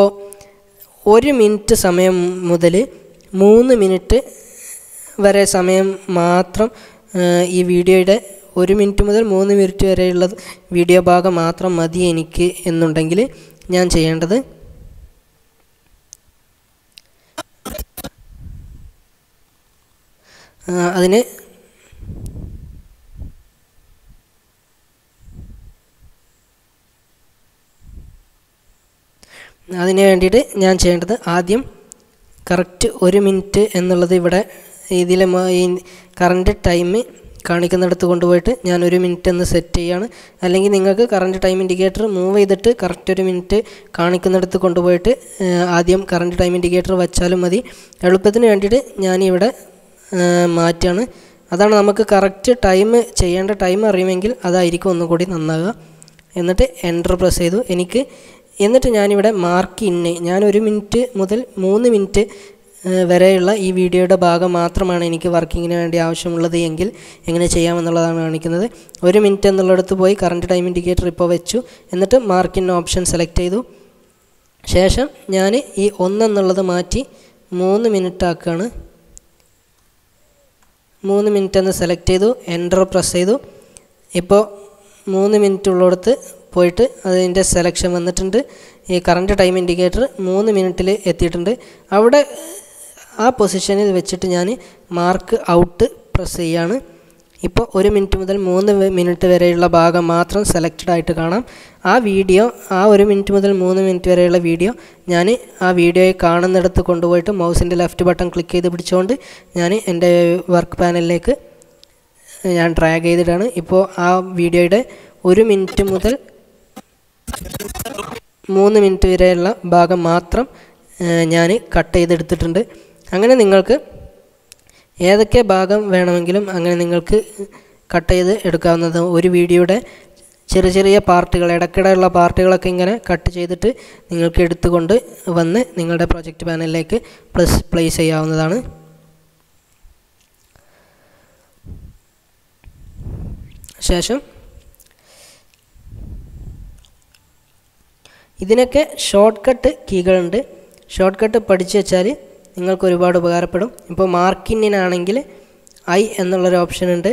[SPEAKER 1] ഒരു മിനിറ്റ് സമയം മുതൽ മൂന്ന് മിനിറ്റ് വരെ സമയം മാത്രം ഈ വീഡിയോയുടെ ഒരു മിനിറ്റ് മുതൽ മൂന്ന് മിനിറ്റ് വരെയുള്ള വീഡിയോ ഭാഗം മാത്രം മതി എനിക്ക് എന്നുണ്ടെങ്കിൽ ഞാൻ ചെയ്യേണ്ടത് അതിന് അതിന് വേണ്ടിയിട്ട് ഞാൻ ചെയ്യേണ്ടത് ആദ്യം കറക്റ്റ് ഒരു മിനിറ്റ് എന്നുള്ളത് ഇവിടെ ഇതിലെ കറണ്ട് ടൈം കാണിക്കുന്നിടത്ത് കൊണ്ടുപോയിട്ട് ഞാൻ ഒരു മിനിറ്റ് എന്ന് സെറ്റ് ചെയ്യാണ്. അല്ലെങ്കിൽ നിങ്ങൾക്ക് കറണ്ട് ടൈം ഇൻഡിക്കേറ്റർ മൂവ് ചെയ്തിട്ട് കറക്റ്റ് ഒരു മിനിറ്റ് കാണിക്കുന്നിടത്ത് കൊണ്ടുപോയിട്ട് ആദ്യം കറണ്ട് ടൈം ഇൻഡിക്കേറ്റർ വച്ചാലും മതി. എളുപ്പത്തിന് വേണ്ടിയിട്ട് ഞാനിവിടെ മാറ്റാണ്. അതാണ് നമുക്ക് കറക്റ്റ് ടൈം ചെയ്യേണ്ട ടൈം അറിയുമെങ്കിൽ അതായിരിക്കും ഒന്നുകൂടി നന്നാകുക എന്നിട്ട് എന്റർ പ്രസ് ചെയ്തു. എനിക്ക് എന്നിട്ട് ഞാനിവിടെ മാർക്ക് ഇന്ന് ഞാൻ ഒരു മിനിറ്റ് മുതൽ മൂന്ന് മിനിറ്റ് വരെയുള്ള ഈ വീഡിയോയുടെ ഭാഗം മാത്രമാണ് എനിക്ക് വർക്കിങ്ങിന് വേണ്ടി ആവശ്യമുള്ളത് എങ്കിൽ എങ്ങനെ ചെയ്യാമെന്നുള്ളതാണ് കാണിക്കുന്നത്. ഒരു മിനിറ്റ് എന്നുള്ളിടത്ത് പോയി കറണ്ട് ടൈം ഇൻഡിക്കേറ്റർ ഇപ്പോൾ വെച്ചു. എന്നിട്ട് മാർക്കിൻ ഓപ്ഷൻ സെലക്ട് ചെയ്തു. ശേഷം ഞാൻ ഈ ഒന്നെന്നുള്ളത് മാറ്റി മൂന്ന് മിനിറ്റ് ആക്കുകയാണ്. മൂന്ന് മിനിറ്റ് എന്ന് സെലക്ട് ചെയ്തു എന്റർ പ്രസ് ചെയ്തു. ഇപ്പോൾ മൂന്ന് മിനിറ്റ് ഉള്ളിടത്ത് പോയിട്ട് അതിന്റെ സെലക്ഷൻ വന്നിട്ടുണ്ട്. ഈ കറണ്ട് ടൈം ഇൻഡിക്കേറ്റർ മൂന്ന് മിനിറ്റിൽ എത്തിയിട്ടുണ്ട്. അവിടെ ആ പൊസിഷനിൽ വെച്ചിട്ട് ഞാൻ മാർക്ക് ഔട്ട് പ്രസ് ചെയ്യാണ്. ഇപ്പോൾ ഒരു മിനിറ്റ് മുതൽ മൂന്ന് മിനിറ്റ് വരെയുള്ള ഭാഗം മാത്രം സെലക്റ്റഡ് ആയിട്ട് കാണാം. ആ വീഡിയോ ആ ഒരു മിനിറ്റ് മുതൽ മൂന്ന് മിനിറ്റ് വരെയുള്ള വീഡിയോ ഞാൻ ആ വീഡിയോയെ കാണുന്നിടത്ത് കൊണ്ടുപോയിട്ട് മൗസിന്റെ ലെഫ്റ്റ് ബട്ടൺ ക്ലിക്ക് ചെയ്ത് പിടിച്ചുകൊണ്ട് ഞാൻ എന്റെ വർക്ക് പാനലിലേക്ക് ഞാൻ ഡ്രാഗ് ചെയ്തിട്ടാണ്. ഇപ്പോൾ ആ വീഡിയോയുടെ ഒരു മിനിറ്റ് മുതൽ മൂന്ന് മിനിറ്റ് വരെയുള്ള ഭാഗം മാത്രം ഞാൻ കട്ട് ചെയ്തെടുത്തിട്ടുണ്ട്. അങ്ങനെ നിങ്ങൾക്ക് ഏതൊക്കെ ഭാഗം വേണമെങ്കിലും അങ്ങനെ നിങ്ങൾക്ക് കട്ട് ചെയ്ത് എടുക്കാവുന്നത് ഒരു വീഡിയോയുടെ ചെറിയ ചെറിയ പാർട്ടുകൾ ഇടയ്ക്കിടെയുള്ള പാർട്ടുകളൊക്കെ ഇങ്ങനെ കട്ട് ചെയ്തിട്ട് നിങ്ങൾക്ക് എടുത്തുകൊണ്ട് വന്ന് നിങ്ങളുടെ പ്രൊജക്റ്റ് പാനലിലേക്ക് പ്ലസ് പ്ലേസ് ചെയ്യാവുന്നതാണ്. ശേഷം ഇതിനൊക്കെ ഷോർട്ട് കട്ട് കീകളുണ്ട്. ഷോർട്ട് കട്ട് പഠിച്ചു വെച്ചാൽ നിങ്ങൾക്ക് ഒരുപാട് ഉപകാരപ്പെടും. ഇപ്പോൾ മാർക്കിന്നിനാണെങ്കിൽ ഐ എന്നുള്ളൊരു ഓപ്ഷൻ ഉണ്ട്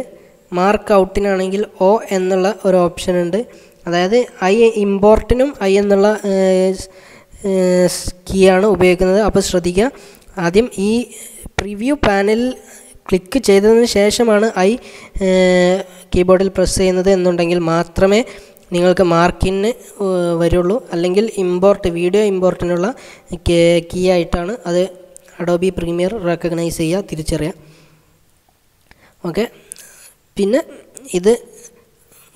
[SPEAKER 1] മാർക്ക് ഔട്ടിനാണെങ്കിൽ ഒ എന്നുള്ള ഒരു ഓപ്ഷൻ ഉണ്ട് അതായത് ഐ ഇമ്പോർട്ടിനും ഐ എന്നുള്ള കീയാണ് ഉപയോഗിക്കുന്നത്. അപ്പോൾ ശ്രദ്ധിക്കുക. ആദ്യം ഈ പ്രിവ്യൂ പാനലിൽ ക്ലിക്ക് ചെയ്തതിന് ശേഷമാണ് ഐ കീബോർഡിൽ പ്രസ് ചെയ്യുന്നത് എന്നുണ്ടെങ്കിൽ മാത്രമേ നിങ്ങൾക്ക് മാർക്കിന് വരുള്ളൂ. അല്ലെങ്കിൽ ഇമ്പോർട്ട് വീഡിയോ ഇമ്പോർട്ടിനുള്ള കീ ആയിട്ടാണ് അത് അഡോബി പ്രീമിയർ റെക്കഗ്നൈസ് ചെയ്യുക തിരിച്ചറിയുക ഓക്കെ. പിന്നെ ഇത്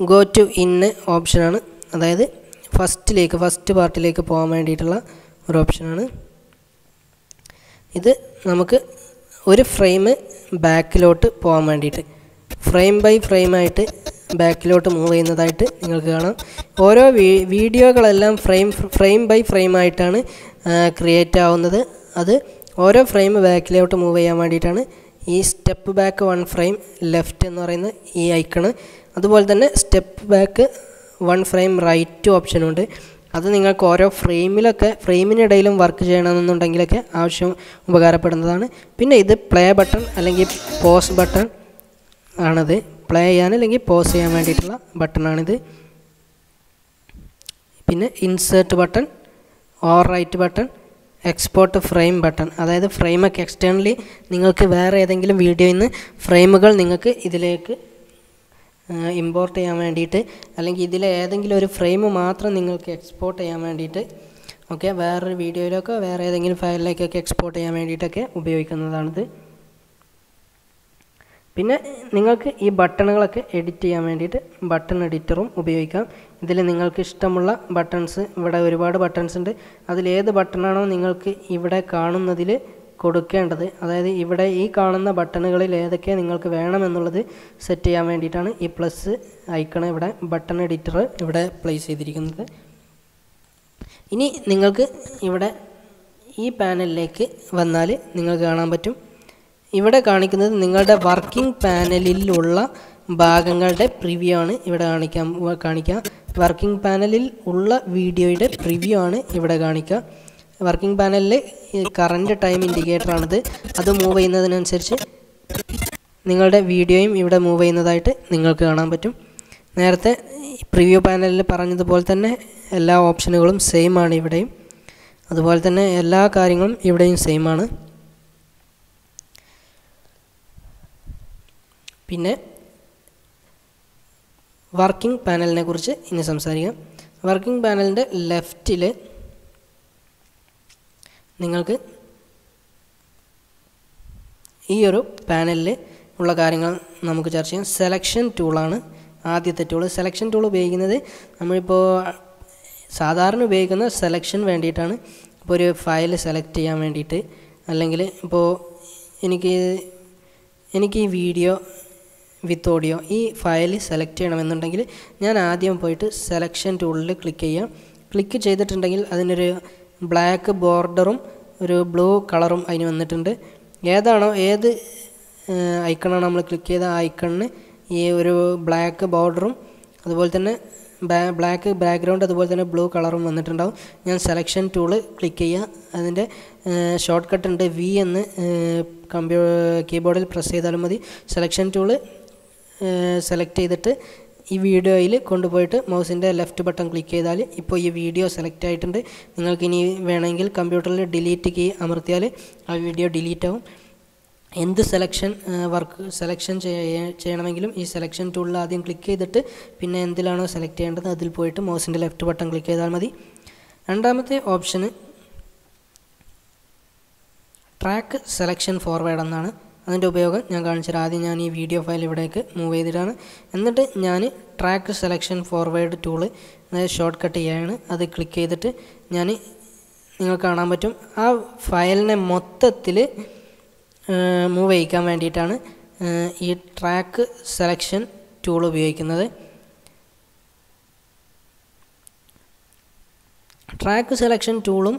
[SPEAKER 1] ഗോ ടു ഇന്ന് ഓപ്ഷനാണ്. അതായത് ഫസ്റ്റിലേക്ക് ഫസ്റ്റ് പാർട്ടിലേക്ക് പോകാൻ വേണ്ടിയിട്ടുള്ള ഒരു ഓപ്ഷനാണ്. ഇത് നമുക്ക് ഒരു ഫ്രെയിം ബാക്കിലോട്ട് പോകാൻ വേണ്ടിയിട്ട് ഫ്രെയിം ബൈ ഫ്രെയിമായിട്ട് ബാക്കിലോട്ട് മൂവ് ചെയ്യുന്നതായിട്ട് നിങ്ങൾക്ക് കാണാം. ഓരോ വീഡിയോകളെല്ലാം ഫ്രെയിം ഫ്രെയിം ബൈ ഫ്രെയിമായിട്ടാണ് ക്രിയേറ്റ് ആവുന്നത്. അത് ഓരോ ഫ്രെയിം ബാക്കിലോട്ട് മൂവ് ചെയ്യാൻ വേണ്ടിയിട്ടാണ് ഈ step back one frame left എന്ന് പറയുന്ന ഈ ഐക്കണ് അതുപോലെ തന്നെ step back one frame right ഓപ്ഷനുണ്ട് അത് നിങ്ങൾക്ക് ഓരോ ഫ്രെയിമിലൊക്കെ ഫ്രെയിമിനിടയിലും വർക്ക് ചെയ്യണമെന്നുണ്ടെങ്കിലൊക്കെ ആവശ്യം ഉപകാരപ്പെടുന്നതാണ്. പിന്നെ ഇത് പ്ലേ ബട്ടൺ അല്ലെങ്കിൽ പോസ് ബട്ടൺ ആണത്. പ്ലേ ചെയ്യാൻ അല്ലെങ്കിൽ പോസ് ചെയ്യാൻ വേണ്ടിയിട്ടുള്ള ബട്ടണാണിത് പിന്നെ insert button or right button export frame button അതായത് ഫ്രെയിമൊക്കെ എക്സ്റ്റേണലി നിങ്ങൾക്ക് വേറെ ഏതെങ്കിലും വീഡിയോയിൽ നിന്ന് ഫ്രെയിമുകൾ നിങ്ങൾക്ക് ഇതിലേക്ക് ഇമ്പോർട്ട് ചെയ്യാൻ വേണ്ടിയിട്ട് അല്ലെങ്കിൽ ഇതിലെ ഏതെങ്കിലും ഒരു ഫ്രെയിം മാത്രം നിങ്ങൾക്ക് എക്സ്പോർട്ട് ചെയ്യാൻ വേണ്ടിയിട്ട് ഓക്കെ വേറൊരു വീഡിയോയിലൊക്കെ വേറെ ഏതെങ്കിലും ഫയലിലേക്കൊക്കെ എക്സ്പോർട്ട് ചെയ്യാൻ വേണ്ടിയിട്ടൊക്കെ ഉപയോഗിക്കുന്നതാണിത്. പിന്നെ നിങ്ങൾക്ക് ഈ ബട്ടണുകളൊക്കെ എഡിറ്റ് ചെയ്യാൻ വേണ്ടിയിട്ട് ബട്ടൺ എഡിറ്ററും ഉപയോഗിക്കാം. ഇതിൽ നിങ്ങൾക്ക് ഇഷ്ടമുള്ള ബട്ടൺസ് ഇവിടെ ഒരുപാട് ബട്ടൺസ് ഉണ്ട് അതിലേത് ബട്ടണാണോ നിങ്ങൾക്ക് ഇവിടെ കാണുന്നതിൽ കൊടുക്കേണ്ടത് അതായത് ഇവിടെ ഈ കാണുന്ന ബട്ടണുകളിൽ ഏതൊക്കെ നിങ്ങൾക്ക് വേണമെന്നുള്ളത് സെറ്റ് ചെയ്യാൻ വേണ്ടിയിട്ടാണ് ഈ പ്ലസ് ഐക്കൺ ഇവിടെ ബട്ടൺ എഡിറ്റർ ഇവിടെ പ്ലേസ് ചെയ്തിരിക്കുന്നത്. ഇനി നിങ്ങൾക്ക് ഇവിടെ ഈ പാനലിലേക്ക് വന്നാൽ നിങ്ങൾക്ക് കാണാൻ പറ്റും. ഇവിടെ കാണിക്കുന്നത് നിങ്ങളുടെ വർക്കിംഗ് പാനലിലുള്ള ഭാഗങ്ങളുടെ പ്രിവ്യൂ ആണ് ഇവിടെ കാണിക്കാം കാണിക്കുക വർക്കിംഗ് പാനലിൽ ഉള്ള വീഡിയോയുടെ പ്രിവ്യൂ ആണ് ഇവിടെ കാണിക്കുക. വർക്കിംഗ് പാനലിൽ കറണ്ട് ടൈം ഇൻഡിക്കേറ്റർ ആണിത്. അത് മൂവ് ചെയ്യുന്നതിനനുസരിച്ച് നിങ്ങളുടെ വീഡിയോയും ഇവിടെ മൂവ് ചെയ്യുന്നതായിട്ട് നിങ്ങൾക്ക് കാണാൻ പറ്റും. നേരത്തെ പ്രിവ്യൂ പാനലിൽ പറഞ്ഞതുപോലെ തന്നെ എല്ലാ ഓപ്ഷനുകളും സെയിം ആണ് ഇവിടെയും. അതുപോലെ തന്നെ എല്ലാ കാര്യങ്ങളും ഇവിടെയും സെയിം ആണ്. പിന്നെ വർക്കിംഗ് പാനലിനെ കുറിച്ച് ഇനി സംസാരിക്കാം. വർക്കിംഗ് പാനലിന്റെ ലെഫ്റ്റിൽ നിങ്ങൾക്ക് ഈ ഒരു പാനലിൽ ഉള്ള കാര്യങ്ങൾ നമുക്ക് ചർച്ച ചെയ്യാം. സെലക്ഷൻ ടൂളാണ് ആദ്യത്തെ ടൂൾ സെലക്ഷൻ ടൂൾ ഉപയോഗിക്കുന്നത് നമ്മളിപ്പോൾ സാധാരണ ഉപയോഗിക്കുന്ന സെലക്ഷൻ വേണ്ടിയിട്ടാണ്. ഇപ്പോൾ ഒരു ഫയൽ സെലക്ട് ചെയ്യാൻ വേണ്ടിയിട്ട്. അല്ലെങ്കിൽ ഇപ്പോൾ എനിക്ക് എനിക്ക് ഈ വീഡിയോ വിത്ത് ഓഡിയോ ഈ ഫയൽ സെലക്ട് ചെയ്യണമെന്നുണ്ടെങ്കിൽ ഞാൻ ആദ്യം പോയിട്ട് സെലക്ഷൻ ടൂളിൽ ക്ലിക്ക് ചെയ്യാം. ക്ലിക്ക് ചെയ്തിട്ടുണ്ടെങ്കിൽ അതിനൊരു ബ്ലാക്ക് ബോർഡറും ഒരു ബ്ലൂ കളറും അതിന് വന്നിട്ടുണ്ട്. ഏതാണോ ഏത് ഐക്കണാണ് നമ്മൾ ക്ലിക്ക് ചെയ്ത ആ ഐക്കണിന് ഈ ഒരു ബ്ലാക്ക് ബോർഡറും അതുപോലെ തന്നെ ബ്ലാക്ക് ബാക്ക്ഗ്രൗണ്ട് അതുപോലെ തന്നെ ബ്ലൂ കളറും വന്നിട്ടുണ്ടാവും. ഞാൻ സെലക്ഷൻ ടൂൾ ക്ലിക്ക് ചെയ്യുക അതിന്റെ ഷോർട്ട് കട്ട് ഉണ്ട് വി എന്ന് കമ്പ്യൂ കീബോർഡിൽ പ്രസ് ചെയ്താലും മതി. സെലക്ഷൻ ടൂൾ സെലക്ട് ചെയ്തിട്ട് ഈ വീഡിയോയിൽ കൊണ്ടുപോയിട്ട് മൗസിന്റെ ലെഫ്റ്റ് ബട്ടൺ ക്ലിക്ക് ചെയ്താൽ ഇപ്പോൾ ഈ വീഡിയോ സെലക്ട് ആയിട്ടുണ്ട്. നിങ്ങൾക്ക് ഇനി വേണമെങ്കിൽ കമ്പ്യൂട്ടറിൽ ഡിലീറ്റ് കീ അമർത്തിയാൽ ആ വീഡിയോ ഡിലീറ്റ് ആവും. എന്ത് സെലക്ഷൻ വർക്ക് സെലക്ഷൻ ചെയ്യണമെങ്കിലും ഈ സെലക്ഷൻ ടൂളിൽ ആദ്യം ക്ലിക്ക് ചെയ്തിട്ട് പിന്നെ എന്തിലാണോ സെലക്ട് ചെയ്യേണ്ടത് അതിൽ പോയിട്ട് മൗസിന്റെ ലെഫ്റ്റ് ബട്ടൺ ക്ലിക്ക് ചെയ്താൽ മതി. രണ്ടാമത്തെ ഓപ്ഷന് ട്രാക്ക് സെലക്ഷൻ ഫോർവേഡ് എന്നാണ്. അതിന്റെ ഉപയോഗം ഞാൻ കാണിച്ചുതരാം ആദ്യം ഞാൻ ഈ വീഡിയോ ഫയൽ ഇവിടേക്ക് മൂവ് ചെയ്തിട്ടാണ്. എന്നിട്ട് ഞാൻ ട്രാക്ക് സെലക്ഷൻ ഫോർവേഡ് ടൂൾ അതായത് ഷോർട്ട് കട്ട് ചെയ്യാണ്. അത് ക്ലിക്ക് ചെയ്തിട്ട് ഞാൻ നിങ്ങൾ കാണാൻ പറ്റും. ആ ഫയലിനെ മൊത്തത്തിൽ മൂവ് ചെയ്യിക്കാൻ വേണ്ടിയിട്ടാണ് ഈ ട്രാക്ക് സെലക്ഷൻ ടൂൾ ഉപയോഗിക്കുന്നത്. ട്രാക്ക് സെലക്ഷൻ ടൂളും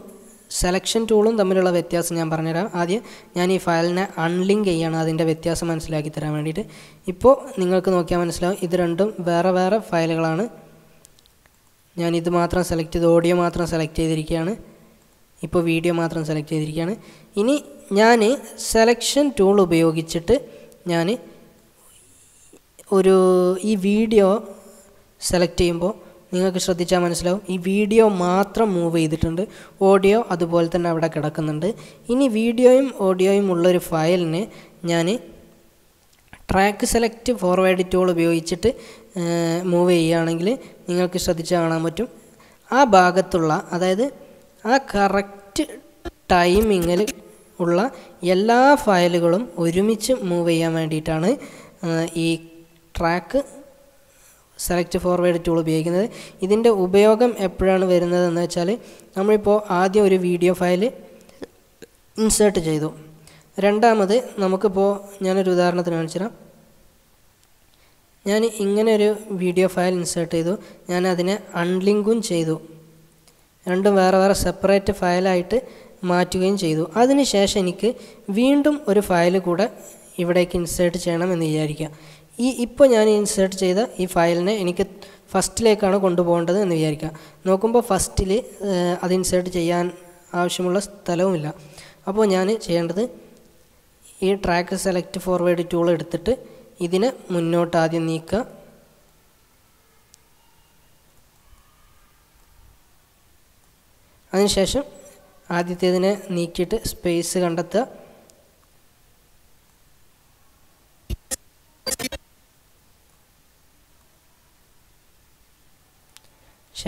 [SPEAKER 1] സെലക്ഷൻ ടൂളും തമ്മിലുള്ള വ്യത്യാസം ഞാൻ പറഞ്ഞുതരാം. ആദ്യം ഞാൻ ഈ ഫയലിനെ അൺലിങ്ക് ചെയ്യാണ് അതിന്റെ വ്യത്യാസം മനസ്സിലാക്കി തരാൻ വേണ്ടിയിട്ട്. ഇപ്പോൾ നിങ്ങൾക്ക് നോക്കിയാൽ മനസ്സിലാവും ഇത് രണ്ടും വേറെ വേറെ ഫയലുകളാണ്. ഞാൻ ഇത് മാത്രം സെലക്ട് ചെയ്ത് ഓഡിയോ മാത്രം സെലക്ട് ചെയ്തിരിക്കുകയാണ്. ഇപ്പോൾ വീഡിയോ മാത്രം സെലക്ട് ചെയ്തിരിക്കുകയാണ്. ഇനി ഞാൻ സെലക്ഷൻ ടൂൾ ഉപയോഗിച്ചിട്ട് ഞാൻ ഒരു ഈ വീഡിയോ സെലക്ട് ചെയ്യുമ്പോൾ നിങ്ങൾക്ക് ശ്രദ്ധിച്ചാൽ മനസ്സിലാവും. ഈ വീഡിയോ മാത്രം മൂവ് ചെയ്തിട്ടുണ്ട്. ഓഡിയോ അതുപോലെ തന്നെ അവിടെ കിടക്കുന്നുണ്ട്. ഇനി വീഡിയോയും ഓഡിയോയും ഉള്ളൊരു ഫയലിന് ഞാൻ ട്രാക്ക് സെലക്ട് ഫോർവേഡ് ടൂൾ ഉപയോഗിച്ചിട്ട് മൂവ് ചെയ്യുകയാണെങ്കിൽ നിങ്ങൾക്ക് ശ്രദ്ധിച്ചാൽ കാണാൻ പറ്റും. ആ ഭാഗത്തുള്ള അതായത് ആ കറക്റ്റ് ടൈമിങ്ങിൽ ഉള്ള എല്ലാ ഫയലുകളും ഒരുമിച്ച് മൂവ് ചെയ്യാൻ വേണ്ടിയിട്ടാണ് ഈ ട്രാക്ക് സെലക്ട് ഫോർവേഡ് ടൂൾ ഉപയോഗിക്കുന്നത്. ഇതിന്റെ ഉപയോഗം എപ്പോഴാണ് വരുന്നതെന്ന് വെച്ചാൽ നമ്മളിപ്പോൾ ആദ്യം ഒരു വീഡിയോ ഫയൽ ഇൻസേർട്ട് ചെയ്തു. രണ്ടാമത് നമുക്കിപ്പോൾ ഞാനൊരു ഉദാഹരണത്തിന് കാണിച്ചുതരാം. ഞാൻ ഇങ്ങനെ ഒരു വീഡിയോ ഫയൽ ഇൻസേർട്ട് ചെയ്തു. ഞാൻ അതിനെ അൺലിങ്കും ചെയ്തു. രണ്ടും വേറെ വേറെ സെപ്പറേറ്റ് ഫയലായിട്ട് മാറ്റുകയും ചെയ്തു. അതിനുശേഷം എനിക്ക് വീണ്ടും ഒരു ഫയൽ കൂടെ ഇവിടേക്ക് ഇൻസേർട്ട് ചെയ്യണം എന്ന് വിചാരിക്കുക. ഈ ഇപ്പോൾ ഞാൻ ഇൻസേർട്ട് ചെയ്ത ഈ ഫയലിനെ എനിക്ക് ഫസ്റ്റിലേക്കാണ് കൊണ്ടുപോകേണ്ടത് എന്ന് വിചാരിക്കുക. നോക്കുമ്പോൾ ഫസ്റ്റിൽ അത് ഇൻസേർട്ട് ചെയ്യാൻ ആവശ്യമുള്ള സ്ഥലവുമില്ല. അപ്പോൾ ഞാൻ ചെയ്യേണ്ടത് ഈ ട്രാക്ക് സെലക്ട് ഫോർവേഡ് ടൂൾ എടുത്തിട്ട് ഇതിനെ മുന്നോട്ട് ആദ്യം നീക്കുക അതിനുശേഷം ആദ്യത്തേതിനെ നീക്കിയിട്ട് സ്പേസ് കണ്ടെത്തുക.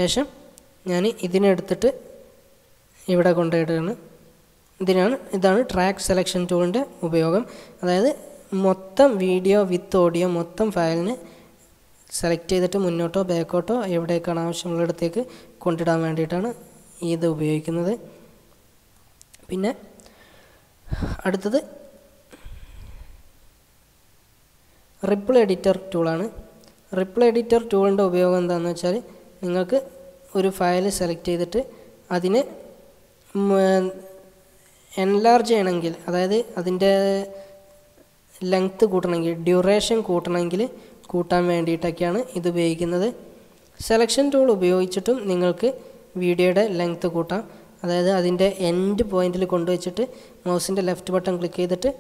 [SPEAKER 1] ശേഷം ഞാൻ ഇതിനെടുത്തിട്ട് ഇവിടെ കൊണ്ടുപോയിട്ടാണ് ഇതിനാണ് ഇതാണ് ട്രാക്ക് സെലക്ഷൻ ടൂളിന്റെ ഉപയോഗം. അതായത് മൊത്തം വീഡിയോ വിത്ത് ഓഡിയോ മൊത്തം ഫയലിന് സെലക്ട് ചെയ്തിട്ട് മുന്നോട്ടോ ബാക്കോട്ടോ എവിടേക്കാണ് ആവശ്യമുള്ളിടത്തേക്ക് കൊണ്ടിടാൻ വേണ്ടിയിട്ടാണ് ഇത് ഉപയോഗിക്കുന്നത്. പിന്നെ അടുത്തത് റിപ്പിൾ എഡിറ്റർ ടൂളാണ് റിപ്പിൾ എഡിറ്റർ ടൂളിന്റെ ഉപയോഗം എന്താണെന്ന് വെച്ചാൽ നിങ്ങൾക്ക് ഒരു ഫയൽ സെലക്ട് ചെയ്തിട്ട് അതിനെ എൻലാർജ് ചെയ്യണമെങ്കിൽ അതായത് അതിന്റെ ലെങ്ത്ത് കൂട്ടണമെങ്കിൽ ഡ്യൂറേഷൻ കൂട്ടണമെങ്കിൽ കൂട്ടാൻ വേണ്ടിയിട്ടൊക്കെയാണ് ഇത് ഉപയോഗിക്കുന്നത്. സെലക്ഷൻ ടൂൾ ഉപയോഗിച്ചിട്ടും നിങ്ങൾക്ക് വീഡിയോയുടെ ലെങ്ത്ത് കൂട്ടാം. അതായത് അതിന്റെ എൻഡ് പോയിന്റിൽ കൊണ്ടുവച്ചിട്ട് മൗസിന്റെ ലെഫ്റ്റ് ബട്ടൺ ക്ലിക്ക് ചെയ്തിട്ട്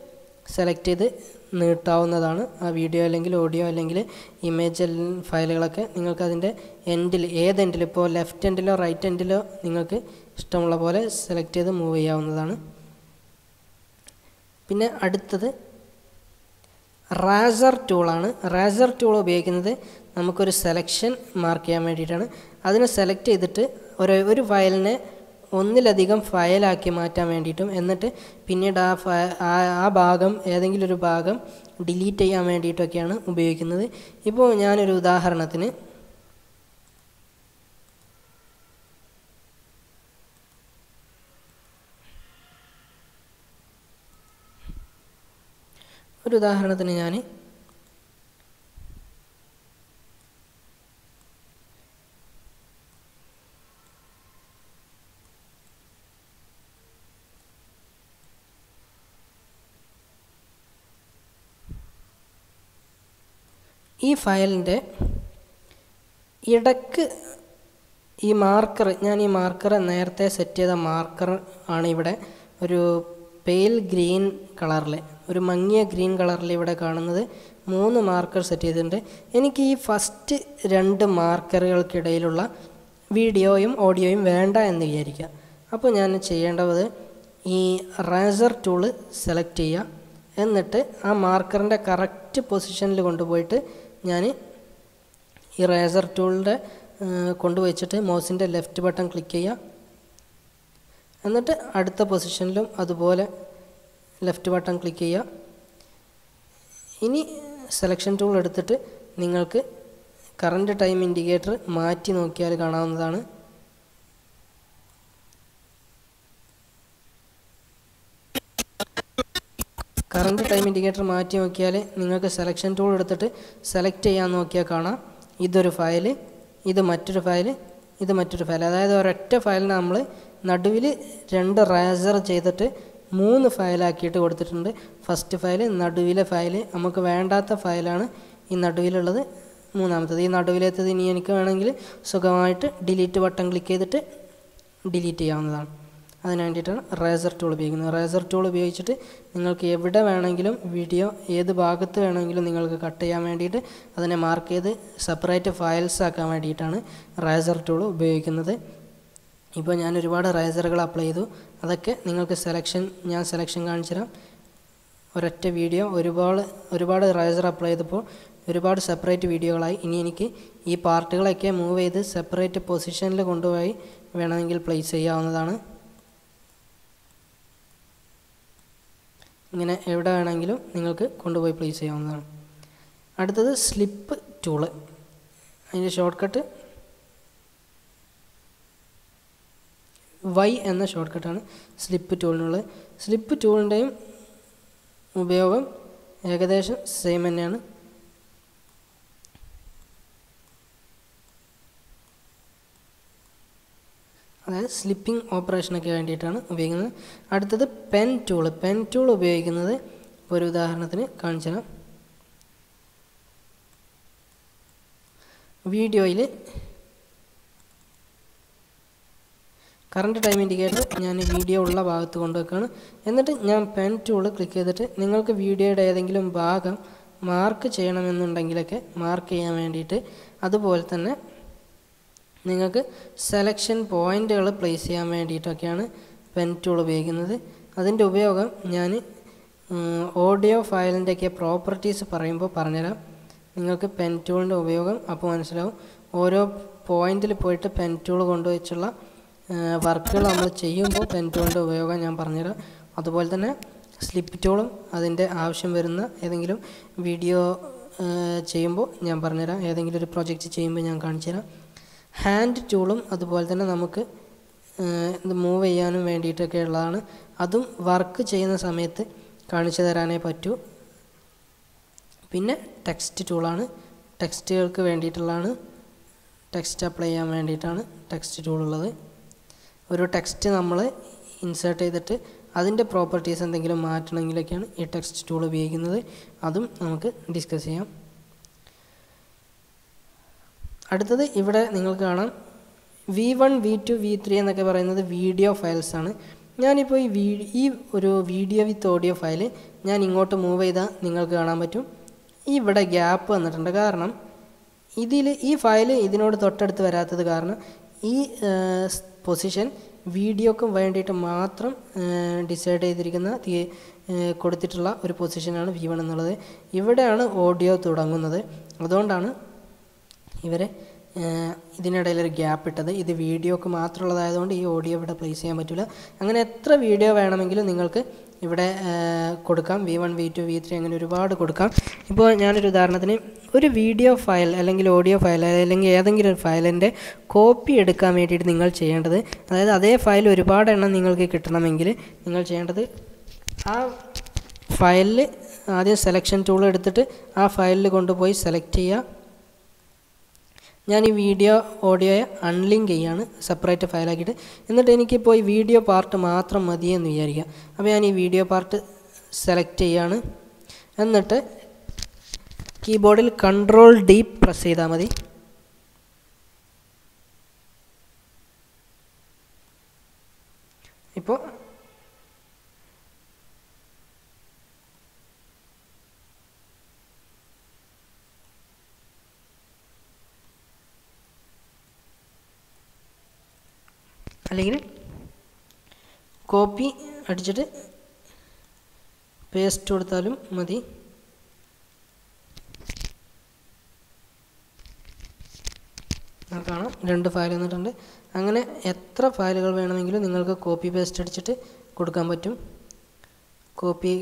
[SPEAKER 1] സെലക്ട് ചെയ്ത് നീട്ടാവുന്നതാണ്. ആ വീഡിയോ അല്ലെങ്കിൽ ഓഡിയോ അല്ലെങ്കിൽ ഇമേജ് ഫയലുകളൊക്കെ നിങ്ങൾക്ക് അതിന്റെ എൻഡിൽ ഏത് എൻഡിൽ ഇപ്പോൾ ലെഫ്റ്റ് എൻഡിലോ റൈറ്റ് എൻഡിലോ നിങ്ങൾക്ക് ഇഷ്ടമുള്ള പോലെ സെലക്ട് ചെയ്ത് മൂവ് ചെയ്യാവുന്നതാണ്. പിന്നെ അടുത്തത് റാസർ ടൂളാണ് റാസർ ടൂൾ ഉപയോഗിക്കുന്നത് നമുക്കൊരു സെലക്ഷൻ മാർക്ക് ചെയ്യാൻ വേണ്ടിയിട്ടാണ്. അതിനെ സെലക്ട് ചെയ്തിട്ട് ഒരു ഒരു ഫയലിനെ ഒന്നിലധികം ഫയലാക്കി മാറ്റാൻ വേണ്ടിയിട്ടും എന്നിട്ട് പിന്നീട് ആ ഫയ ആ ഭാഗം ഏതെങ്കിലും ഒരു ഭാഗം ഡിലീറ്റ് ചെയ്യാൻ വേണ്ടിയിട്ടൊക്കെയാണ് ഉപയോഗിക്കുന്നത്. ഇപ്പോൾ ഞാനൊരു ഉദാഹരണത്തിന് ഒരു ഉദാഹരണത്തിന് ഞാൻ ഈ ഫയലിന്റെ ഇടയ്ക്ക് ഈ മാർക്കർ ഞാൻ ഈ മാർക്കർ നേരത്തെ സെറ്റ് ചെയ്ത മാർക്കർ ആണ് ഇവിടെ ഒരു പെയിൽ ഗ്രീൻ കളറിൽ ഒരു മങ്ങിയ ഗ്രീൻ കളറിൽ ഇവിടെ കാണുന്നത് മൂന്ന് മാർക്കർ സെറ്റ് ചെയ്തിട്ടുണ്ട്. എനിക്ക് ഈ ഫസ്റ്റ് രണ്ട് മാർക്കറുകൾക്കിടയിലുള്ള വീഡിയോയും ഓഡിയോയും വേണ്ട എന്ന് വിചാരിക്കുക. അപ്പോൾ ഞാൻ ചെയ്യേണ്ടത് ഈ റേസർ ടൂൾ സെലക്ട് ചെയ്യുക. എന്നിട്ട് ആ മാർക്കറിന്റെ കറക്റ്റ് പൊസിഷനിൽ കൊണ്ടുപോയിട്ട് ഞാൻ ഈ റേസർ ടൂളിന്റെ കൊണ്ടുവച്ചിട്ട് മൗസിന്റെ ലെഫ്റ്റ് ബട്ടൺ ക്ലിക്ക് ചെയ്യുക എന്നിട്ട് അടുത്ത പൊസിഷനിലും അതുപോലെ ലെഫ്റ്റ് ബട്ടൺ ക്ലിക്ക് ചെയ്യുക ഇനി സെലക്ഷൻ ടൂൾ എടുത്തിട്ട് നിങ്ങൾക്ക് കറണ്ട് ടൈം ഇൻഡിക്കേറ്റർ മാറ്റി നോക്കിയാൽ കാണാവുന്നതാണ്. കറണ്ട് ടൈം ഇൻഡിക്കേറ്റർ മാറ്റി നോക്കിയാൽ നിങ്ങൾക്ക് സെലക്ഷൻ ടൂൾ എടുത്തിട്ട് സെലക്ട് ചെയ്യാൻ നോക്കിയാൽ കാണാം. ഇതൊരു ഫയൽ ഇത് മറ്റൊരു ഫയൽ ഇത് മറ്റൊരു ഫയൽ അതായത് ഒരൊറ്റ ഫയലിന് നമ്മൾ നടുവിൽ രണ്ട് റേസർ ചെയ്തിട്ട് മൂന്ന് ഫയലാക്കിയിട്ട് കൊടുത്തിട്ടുണ്ട്. ഫസ്റ്റ് ഫയൽ നടുവിലെ ഫയൽ നമുക്ക് വേണ്ടാത്ത ഫയലാണ് ഈ നടുവിലുള്ളത് മൂന്നാമത്തത്. ഈ നടുവിലേത്തത് ഇനി എനിക്ക് വേണമെങ്കിൽ സുഖമായിട്ട് ഡിലീറ്റ് ബട്ടൺ ക്ലിക്ക് ചെയ്തിട്ട് ഡിലീറ്റ് ചെയ്യാവുന്നതാണ്. അതിന് വേണ്ടിയിട്ടാണ് റേസർ ടൂൾ ഉപയോഗിക്കുന്നത് റേസർ ടൂൾ ഉപയോഗിച്ചിട്ട് നിങ്ങൾക്ക് എവിടെ വേണമെങ്കിലും വീഡിയോ ഏത് ഭാഗത്ത് വേണമെങ്കിലും നിങ്ങൾക്ക് കട്ട് ചെയ്യാൻ വേണ്ടിയിട്ട് അതിനെ മാർക്ക് ചെയ്ത് സെപ്പറേറ്റ് ഫയൽസ് ആക്കാൻ വേണ്ടിയിട്ടാണ് റേസർ ടൂൾ ഉപയോഗിക്കുന്നത്. ഇപ്പോൾ ഞാൻ ഒരുപാട് റേസറുകൾ അപ്ലൈ ചെയ്തു. അതൊക്കെ നിങ്ങൾക്ക് സെലക്ഷൻ ഞാൻ സെലക്ഷൻ കാണിച്ചു തരാം. ഒരൊറ്റ വീഡിയോ ഒരുപാട് ഒരുപാട് റേസർ അപ്ലൈ ചെയ്തപ്പോൾ ഒരുപാട് സെപ്പറേറ്റ് വീഡിയോകളായി ഇനി എനിക്ക് ഈ പാർട്ടുകളൊക്കെ മൂവ് ചെയ്ത് സെപ്പറേറ്റ് പൊസിഷനിൽ കൊണ്ടുപോയി വേണമെങ്കിൽ പ്ലേസ് ചെയ്യാവുന്നതാണ്. ഇങ്ങനെ എവിടെ വേണമെങ്കിലും നിങ്ങൾക്ക് കൊണ്ടുപോയി പ്ലേസ് ചെയ്യാവുന്നതാണ്. അടുത്തത് സ്ലിപ്പ് ടൂൾ അതിന്റെ ഷോർട്ട് കട്ട് വൈ എന്ന ഷോർട്ട് കട്ടാണ് സ്ലിപ്പ് ടൂളിനുള്ളത് സ്ലിപ്പ് ടൂളിന്റെയും ഉപയോഗം ഏകദേശം സെയിം തന്നെയാണ്. അതായത് സ്ലിപ്പിംഗ് ഓപ്പറേഷനൊക്കെ വേണ്ടിയിട്ടാണ് ഉപയോഗിക്കുന്നത്. അടുത്തത് പെൻ ടൂൾ പെൻ ടൂൾ ഉപയോഗിക്കുന്നത് ഒരു ഉദാഹരണത്തിന് കാണിച്ചു തരാം. വീഡിയോയിൽ കറണ്ട് ടൈം ഇൻഡിക്കേറ്റർ ഞാൻ വീഡിയോ ഉള്ള ഭാഗത്ത് കൊണ്ടുവെക്കുകയാണ് എന്നിട്ട് ഞാൻ പെൻ ടൂൾ ക്ലിക്ക് ചെയ്തിട്ട് നിങ്ങൾക്ക് വീഡിയോയുടെ ഏതെങ്കിലും ഭാഗം മാർക്ക് ചെയ്യണമെന്നുണ്ടെങ്കിലൊക്കെ മാർക്ക് ചെയ്യാൻ വേണ്ടിയിട്ട് അതുപോലെ തന്നെ നിങ്ങൾക്ക് സെലക്ഷൻ പോയിന്റുകൾ പ്ലേസ് ചെയ്യാൻ വേണ്ടിയിട്ടൊക്കെയാണ് പെൻ ടൂൾ ഉപയോഗിക്കുന്നത്. അതിന്റെ ഉപയോഗം ഞാൻ ഓഡിയോ ഫയലിന്റെയൊക്കെ പ്രോപ്പർട്ടീസ് പറയുമ്പോൾ പറഞ്ഞുതരാം. നിങ്ങൾക്ക് പെൻ ടൂളിന്റെ ഉപയോഗം അപ്പോൾ മനസ്സിലാവും. ഓരോ പോയിന്റിൽ പോയിട്ട് പെൻ ടൂൾ കൊണ്ടുവച്ചുള്ള വർക്കുകൾ നമ്മൾ ചെയ്യുമ്പോൾ പെൻ ടൂളിന്റെ ഉപയോഗം ഞാൻ പറഞ്ഞുതരാം. അതുപോലെ തന്നെ സ്ലിപ്പ് ടൂളും അതിന്റെ ആവശ്യം വരുന്ന ഏതെങ്കിലും വീഡിയോ ചെയ്യുമ്പോൾ ഞാൻ പറഞ്ഞുതരാം. ഏതെങ്കിലും ഒരു പ്രൊജക്റ്റ് ചെയ്യുമ്പോൾ ഞാൻ കാണിച്ചു തരാം ഹാൻഡ് ടൂളും അതുപോലെ തന്നെ നമുക്ക് ഇത് മൂവ് ചെയ്യാനും വേണ്ടിയിട്ടൊക്കെ ഉള്ളതാണ്. അതും വർക്ക് ചെയ്യുന്ന സമയത്ത് കാണിച്ചു തരാനേ പറ്റൂ. പിന്നെ ടെക്സ്റ്റ് ടൂളാണ് ടെക്സ്റ്റുകൾക്ക് വേണ്ടിയിട്ടുള്ളതാണ്. ടെക്സ്റ്റ് അപ്ലൈ ചെയ്യാൻ വേണ്ടിയിട്ടാണ് ടെക്സ്റ്റ് ടൂൾ ഉള്ളത്. ഒരു ടെക്സ്റ്റ് നമ്മൾ ഇൻസേർട്ട് ചെയ്തിട്ട് അതിന്റെ പ്രോപ്പർട്ടീസ് എന്തെങ്കിലും മാറ്റണമെങ്കിലൊക്കെയാണ് ഈ ടെക്സ്റ്റ് ടൂൾ ഉപയോഗിക്കുന്നത്. അതും നമുക്ക് ഡിസ്കസ് ചെയ്യാം. അടുത്തത് ഇവിടെ നിങ്ങൾക്ക് കാണാം. V one V two V three എന്നൊക്കെ പറയുന്നത് വീഡിയോ ഫയൽസ് ആണ്. ഞാനിപ്പോൾ ഈ വീ ഈ ഒരു വീഡിയോ വിത്ത് ഓഡിയോ ഫയൽ ഞാൻ ഇങ്ങോട്ട് മൂവ് ചെയ്താൽ നിങ്ങൾക്ക് കാണാൻ പറ്റും. ഇവിടെ ഗ്യാപ്പ് വന്നിട്ടുണ്ട്. കാരണം ഇതിൽ ഈ ഫയൽ ഇതിനോട് തൊട്ടടുത്ത് വരാത്തത് കാരണം ഈ പൊസിഷൻ വീഡിയോക്കും വേണ്ടിയിട്ട് മാത്രം ഡിസൈഡ് ചെയ്തിരിക്കുന്ന കൊടുത്തിട്ടുള്ള ഒരു പൊസിഷനാണ് വി വൺ എന്നുള്ളത്. ഇവിടെയാണ് ഓഡിയോ തുടങ്ങുന്നത്. അതുകൊണ്ടാണ് ഇവരെ ഇതിനിടയിൽ ഒരു ഗ്യാപ്പ് ഇട്ടത്. ഇത് വീഡിയോക്ക് മാത്രമുള്ളതായതുകൊണ്ട് ഈ ഓഡിയോ ഇവിടെ പ്ലേസ് ചെയ്യാൻ പറ്റില്ല അങ്ങനെ എത്ര വീഡിയോ വേണമെങ്കിലും നിങ്ങൾക്ക് ഇവിടെ കൊടുക്കാം. V one V two V three അങ്ങനെ ഒരുപാട് കൊടുക്കാം. ഇപ്പോൾ ഞാനൊരു ഉദാഹരണത്തിന് ഒരു വീഡിയോ ഫയൽ അല്ലെങ്കിൽ ഓഡിയോ ഫയൽ അല്ലെങ്കിൽ ഏതെങ്കിലും ഒരു ഫയലിന്റെ കോപ്പി എടുക്കാൻ വേണ്ടിയിട്ട് നിങ്ങൾ ചെയ്യേണ്ടത് അതായത് അതേ ഫയൽ ഒരുപാട് എണ്ണം നിങ്ങൾക്ക് കിട്ടണമെങ്കിൽ നിങ്ങൾ ചെയ്യേണ്ടത് ആ ഫയലിൽ ആദ്യം സെലക്ഷൻ ടൂൾ എടുത്തിട്ട് ആ ഫയലിൽ കൊണ്ടുപോയി സെലക്ട് ചെയ്യുക. ഞാൻ ഈ വീഡിയോ ഓഡിയോയെ അൺലിങ്ക് ചെയ്യാണ് സെപ്പറേറ്റ് ഫയലാക്കിയിട്ട് എന്നിട്ട് എനിക്കിപ്പോൾ ഈ വീഡിയോ പാർട്ട് മാത്രം മതിയെന്ന് വിചാരിക്കുക. അപ്പോൾ ഞാൻ ഈ വീഡിയോ പാർട്ട് സെലക്ട് ചെയ്യാണ്. എന്നിട്ട് കീബോർഡിൽ കൺട്രോൾ ഡി പ്രസ് ചെയ്താൽ മതി. ഇപ്പോൾ അല്ലെങ്കിൽ കോപ്പി അടിച്ചിട്ട് പേസ്റ്റ് കൊടുത്താലും മതി. കാണാം. രണ്ട് ഫയൽ വന്നിട്ടുണ്ട്. അങ്ങനെ എത്ര ഫയലുകൾ വേണമെങ്കിലും നിങ്ങൾക്ക് കോപ്പി പേസ്റ്റ് അടിച്ചിട്ട് കൊടുക്കാൻ പറ്റും. കോപ്പി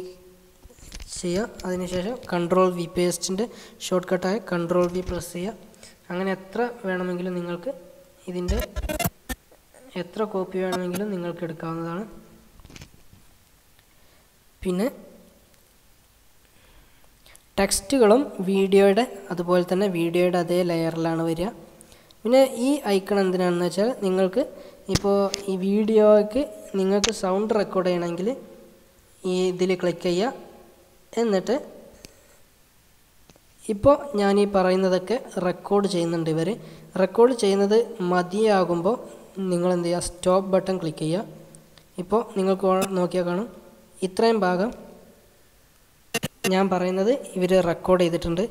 [SPEAKER 1] ചെയ്യുക. അതിനുശേഷം കൺട്രോൾ വി പേസ്റ്റിന്റെ ഷോർട്ട് കട്ടായ കൺട്രോൾ വി പ്രസ് ചെയ്യുക. അങ്ങനെ എത്ര വേണമെങ്കിലും നിങ്ങൾക്ക് ഇതിന്റെ എത്ര കോപ്പി വേണമെങ്കിലും നിങ്ങൾക്ക് എടുക്കാവുന്നതാണ്. പിന്നെ ടെക്സ്റ്റുകളും വീഡിയോയുടെ അതുപോലെ തന്നെ വീഡിയോയുടെ അതേ ലെയറിലാണ് വരിക. പിന്നെ ഈ ഐക്കൺ എന്തിനാണെന്ന് വെച്ചാൽ നിങ്ങൾക്ക് ഇപ്പോൾ ഈ വീഡിയോയ്ക്ക് നിങ്ങൾക്ക് സൗണ്ട് റെക്കോർഡ് ചെയ്യണമെങ്കിൽ ഈ ഇതിൽ ക്ലിക്ക് ചെയ്യുക. എന്നിട്ട് ഇപ്പോൾ ഞാൻ ഈ പറയുന്നതൊക്കെ റെക്കോർഡ് ചെയ്യുന്നുണ്ട് ഇവർ. റെക്കോർഡ് ചെയ്യുന്നത് മതിയാകുമ്പോൾ നിങ്ങൾ എന്ത് ചെയ്യുക? സ്റ്റോപ്പ് ബട്ടൺ ക്ലിക്ക് ചെയ്യുക. ഇപ്പോൾ നിങ്ങൾക്ക് നോക്കിയാൽ കാണും. ഇത്രയും ഭാഗം ഞാൻ പറയുന്നത് ഇവർ റെക്കോർഡ് ചെയ്തിട്ടുണ്ട്.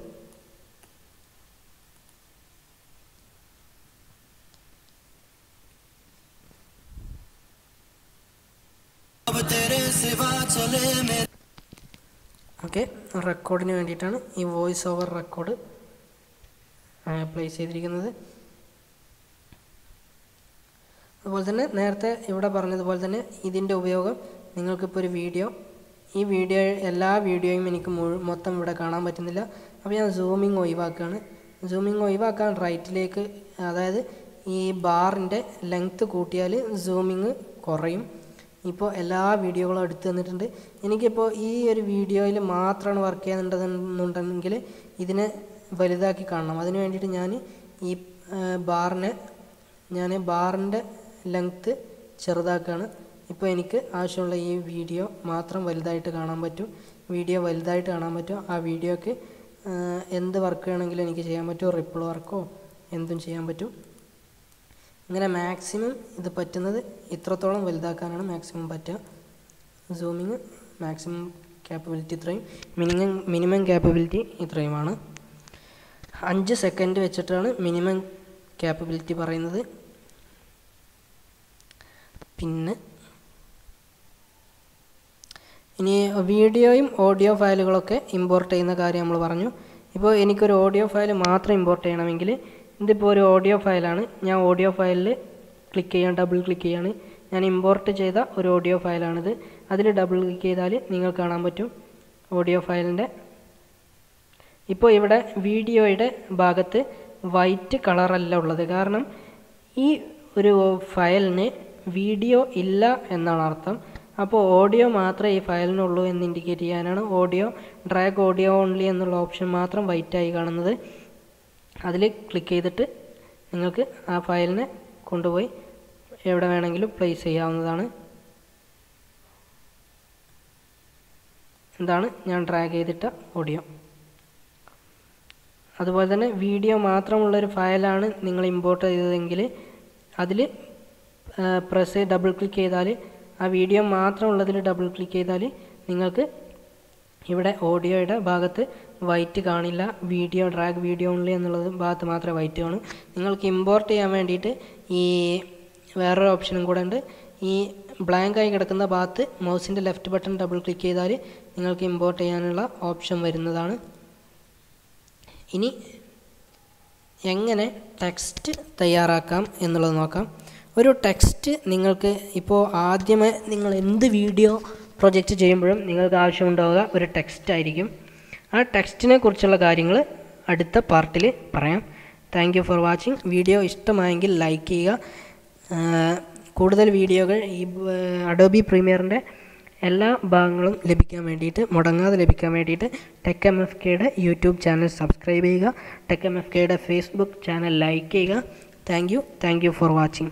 [SPEAKER 1] ഓക്കെ റെക്കോർഡിന് വേണ്ടിയിട്ടാണ് ഈ വോയിസ് ഓവർ റെക്കോർഡ് പ്ലേസ് ചെയ്തിരിക്കുന്നത്. അതുപോലെ തന്നെ നേരത്തെ ഇവിടെ പറഞ്ഞതുപോലെ തന്നെ ഇതിന്റെ ഉപയോഗം നിങ്ങൾക്കിപ്പോൾ ഒരു വീഡിയോ ഈ വീഡിയോ എല്ലാ വീഡിയോയും എനിക്ക് മൊത്തം ഇവിടെ കാണാൻ പറ്റുന്നില്ല. അപ്പോൾ ഞാൻ സൂമിങ് ഒഴിവാക്കുകയാണ്. സൂമിങ് ഒഴിവാക്കാൻ റൈറ്റിലേക്ക് അതായത് ഈ ബാറിന്റെ ലെങ്ത്ത് കൂട്ടിയാൽ സൂമിങ് കുറയും. ഇപ്പോൾ എല്ലാ വീഡിയോകളും എടുത്തു തന്നിട്ടുണ്ട്. എനിക്കിപ്പോൾ ഈ ഒരു വീഡിയോയിൽ മാത്രമാണ് വർക്ക് ചെയ്യുന്നുണ്ടെന്നുണ്ടെങ്കിൽ ഇതിനെ വലുതാക്കി കാണണം. അതിന് വേണ്ടിയിട്ട് ഞാൻ ഈ ബാറിനെ ഞാൻ ബാറിന്റെ ലെങ്ത്ത് ചെറുതാക്കുകയാണ് ഇപ്പോൾ എനിക്ക് ആവശ്യമുള്ള ഈ വീഡിയോ മാത്രം വലുതായിട്ട് കാണാൻ പറ്റും. വീഡിയോ വലുതായിട്ട് കാണാൻ പറ്റും. ആ വീഡിയോക്ക് എന്ത് വർക്ക് വേണമെങ്കിലും എനിക്ക് ചെയ്യാൻ പറ്റും. റിപ്പിൾ വർക്കോ എന്തും ചെയ്യാൻ പറ്റും. ഇങ്ങനെ മാക്സിമം ഇത് പറ്റുന്നത് ഇത്രത്തോളം വലുതാക്കാനാണ് മാക്സിമം പറ്റുക. സൂമിങ് മാക്സിമം ക്യാപ്പബിലിറ്റി ഇത്രയും. മിനിമം മിനിമം ക്യാപ്പബിലിറ്റി ഇത്രയുമാണ്. അഞ്ച് സെക്കൻഡ് വെച്ചിട്ടാണ് മിനിമം ക്യാപ്പബിലിറ്റി പറയുന്നത്. പിന്നെ. ഇനി വീഡിയോയും ഓഡിയോ ഫയലുകളൊക്കെ ഇമ്പോർട്ട് ചെയ്യുന്ന കാര്യം നമ്മൾ പറഞ്ഞു. ഇപ്പോൾ എനിക്കൊരു ഓഡിയോ ഫയൽ മാത്രം ഇമ്പോർട്ട് ചെയ്യണമെങ്കിൽ ഇതിപ്പോൾ ഒരു ഓഡിയോ ഫയലാണ്. ഞാൻ ഓഡിയോ ഫയലിൽ ക്ലിക്ക് ചെയ്യാൻ ഡബിൾ ക്ലിക്ക് ചെയ്യാണ്. ഞാൻ ഇമ്പോർട്ട് ചെയ്ത ഒരു ഓഡിയോ ഫയലാണിത്. അതിൽ ഡബിൾ ക്ലിക്ക് ചെയ്താൽ നിങ്ങൾ കാണാൻ പറ്റും ഓഡിയോ ഫയലിന്റെ. ഇപ്പോൾ ഇവിടെ വീഡിയോയുടെ ഭാഗത്ത് വൈറ്റ് കളറല്ല ഉള്ളത്. കാരണം ഈ ഒരു ഫയലിന് വീഡിയോ ഇല്ല എന്നാണ് അർത്ഥം. അപ്പോൾ ഓഡിയോ മാത്രമേ ഈ ഫയലിനുള്ളൂ എന്ന് ഇൻഡിക്കേറ്റ് ചെയ്യാനാണ്. ഓഡിയോ ഡ്രാഗ് ഓഡിയോ ഓൺലി എന്നുള്ള ഓപ്ഷൻ മാത്രം വൈറ്റായി കാണുന്നത്. അതിൽ ക്ലിക്ക് ചെയ്തിട്ട് നിങ്ങൾക്ക് ആ ഫയലിനെ കൊണ്ടുപോയി എവിടെ വേണമെങ്കിലും പ്ലേസ് ചെയ്യാവുന്നതാണ്. എന്താണ് ഞാൻ ഡ്രാഗ് ചെയ്തിട്ട ഓഡിയോ അതുപോലെ തന്നെ വീഡിയോ മാത്രമുള്ളൊരു ഫയലാണ് നിങ്ങൾ ഇമ്പോർട്ട് ചെയ്തതെങ്കിൽ അതിൽ പ്രസ് ഡബിൾ ക്ലിക്ക് ചെയ്താൽ ആ വീഡിയോ മാത്രമുള്ളതിൽ ഡബിൾ ക്ലിക്ക് ചെയ്താൽ നിങ്ങൾക്ക് ഇവിടെ ഓഡിയോയുടെ ഭാഗത്ത് വൈറ്റ് കാണില്ല. വീഡിയോ ഡ്രാഗ് വീഡിയോ ഓൺലി എന്നുള്ളത് ഭാഗത്ത് മാത്രമേ വൈറ്റ് കാണൂ. നിങ്ങൾക്ക് ഇമ്പോർട്ട് ചെയ്യാൻ വേണ്ടിയിട്ട് ഈ വേറൊരു ഓപ്ഷനും കൂടെ ഉണ്ട്. ഈ ബ്ലാങ്ക് ആയി കിടക്കുന്ന ഭാഗത്ത് മൗസിന്റെ ലെഫ്റ്റ് ബട്ടൺ ഡബിൾ ക്ലിക്ക് ചെയ്താൽ നിങ്ങൾക്ക് ഇമ്പോർട്ട് ചെയ്യാനുള്ള ഓപ്ഷൻ വരുന്നതാണ്. ഇനി എങ്ങനെ ടെക്സ്റ്റ് തയ്യാറാക്കാം എന്നുള്ളത് നോക്കാം. ഒരു ടെക്സ്റ്റ് നിങ്ങൾക്ക് ഇപ്പോൾ ആദ്യമേ നിങ്ങൾ എന്ത് വീഡിയോ പ്രൊജക്റ്റ് ചെയ്യുമ്പോഴും നിങ്ങൾക്ക് ആവശ്യമുണ്ടാവുക ഒരു ടെക്സ്റ്റ് ആയിരിക്കും. ആ ടെക്സ്റ്റിനെ കുറിച്ചുള്ള കാര്യങ്ങൾ അടുത്ത പാർട്ടിൽ പറയാം. Thank you for watching video ഇഷ്ടമായെങ്കിൽ ലൈക്ക് ചെയ്യുക. കൂടുതൽ വീഡിയോകൾ ഈ അഡോബി പ്രീമിയറിന്റെ എല്ലാ ഭാഗങ്ങളും ലഭിക്കാൻ വേണ്ടിയിട്ട് മുടങ്ങാതെ ലഭിക്കാൻ വേണ്ടിയിട്ട് ടെക് എം എഫ് കെയുടെ യൂട്യൂബ് ചാനൽ സബ്സ്ക്രൈബ് ചെയ്യുക. ടെക് എം എഫ് കെയുടെ ഫേസ്ബുക്ക് ചാനൽ ലൈക്ക് ചെയ്യുക. Thank you thank you for watching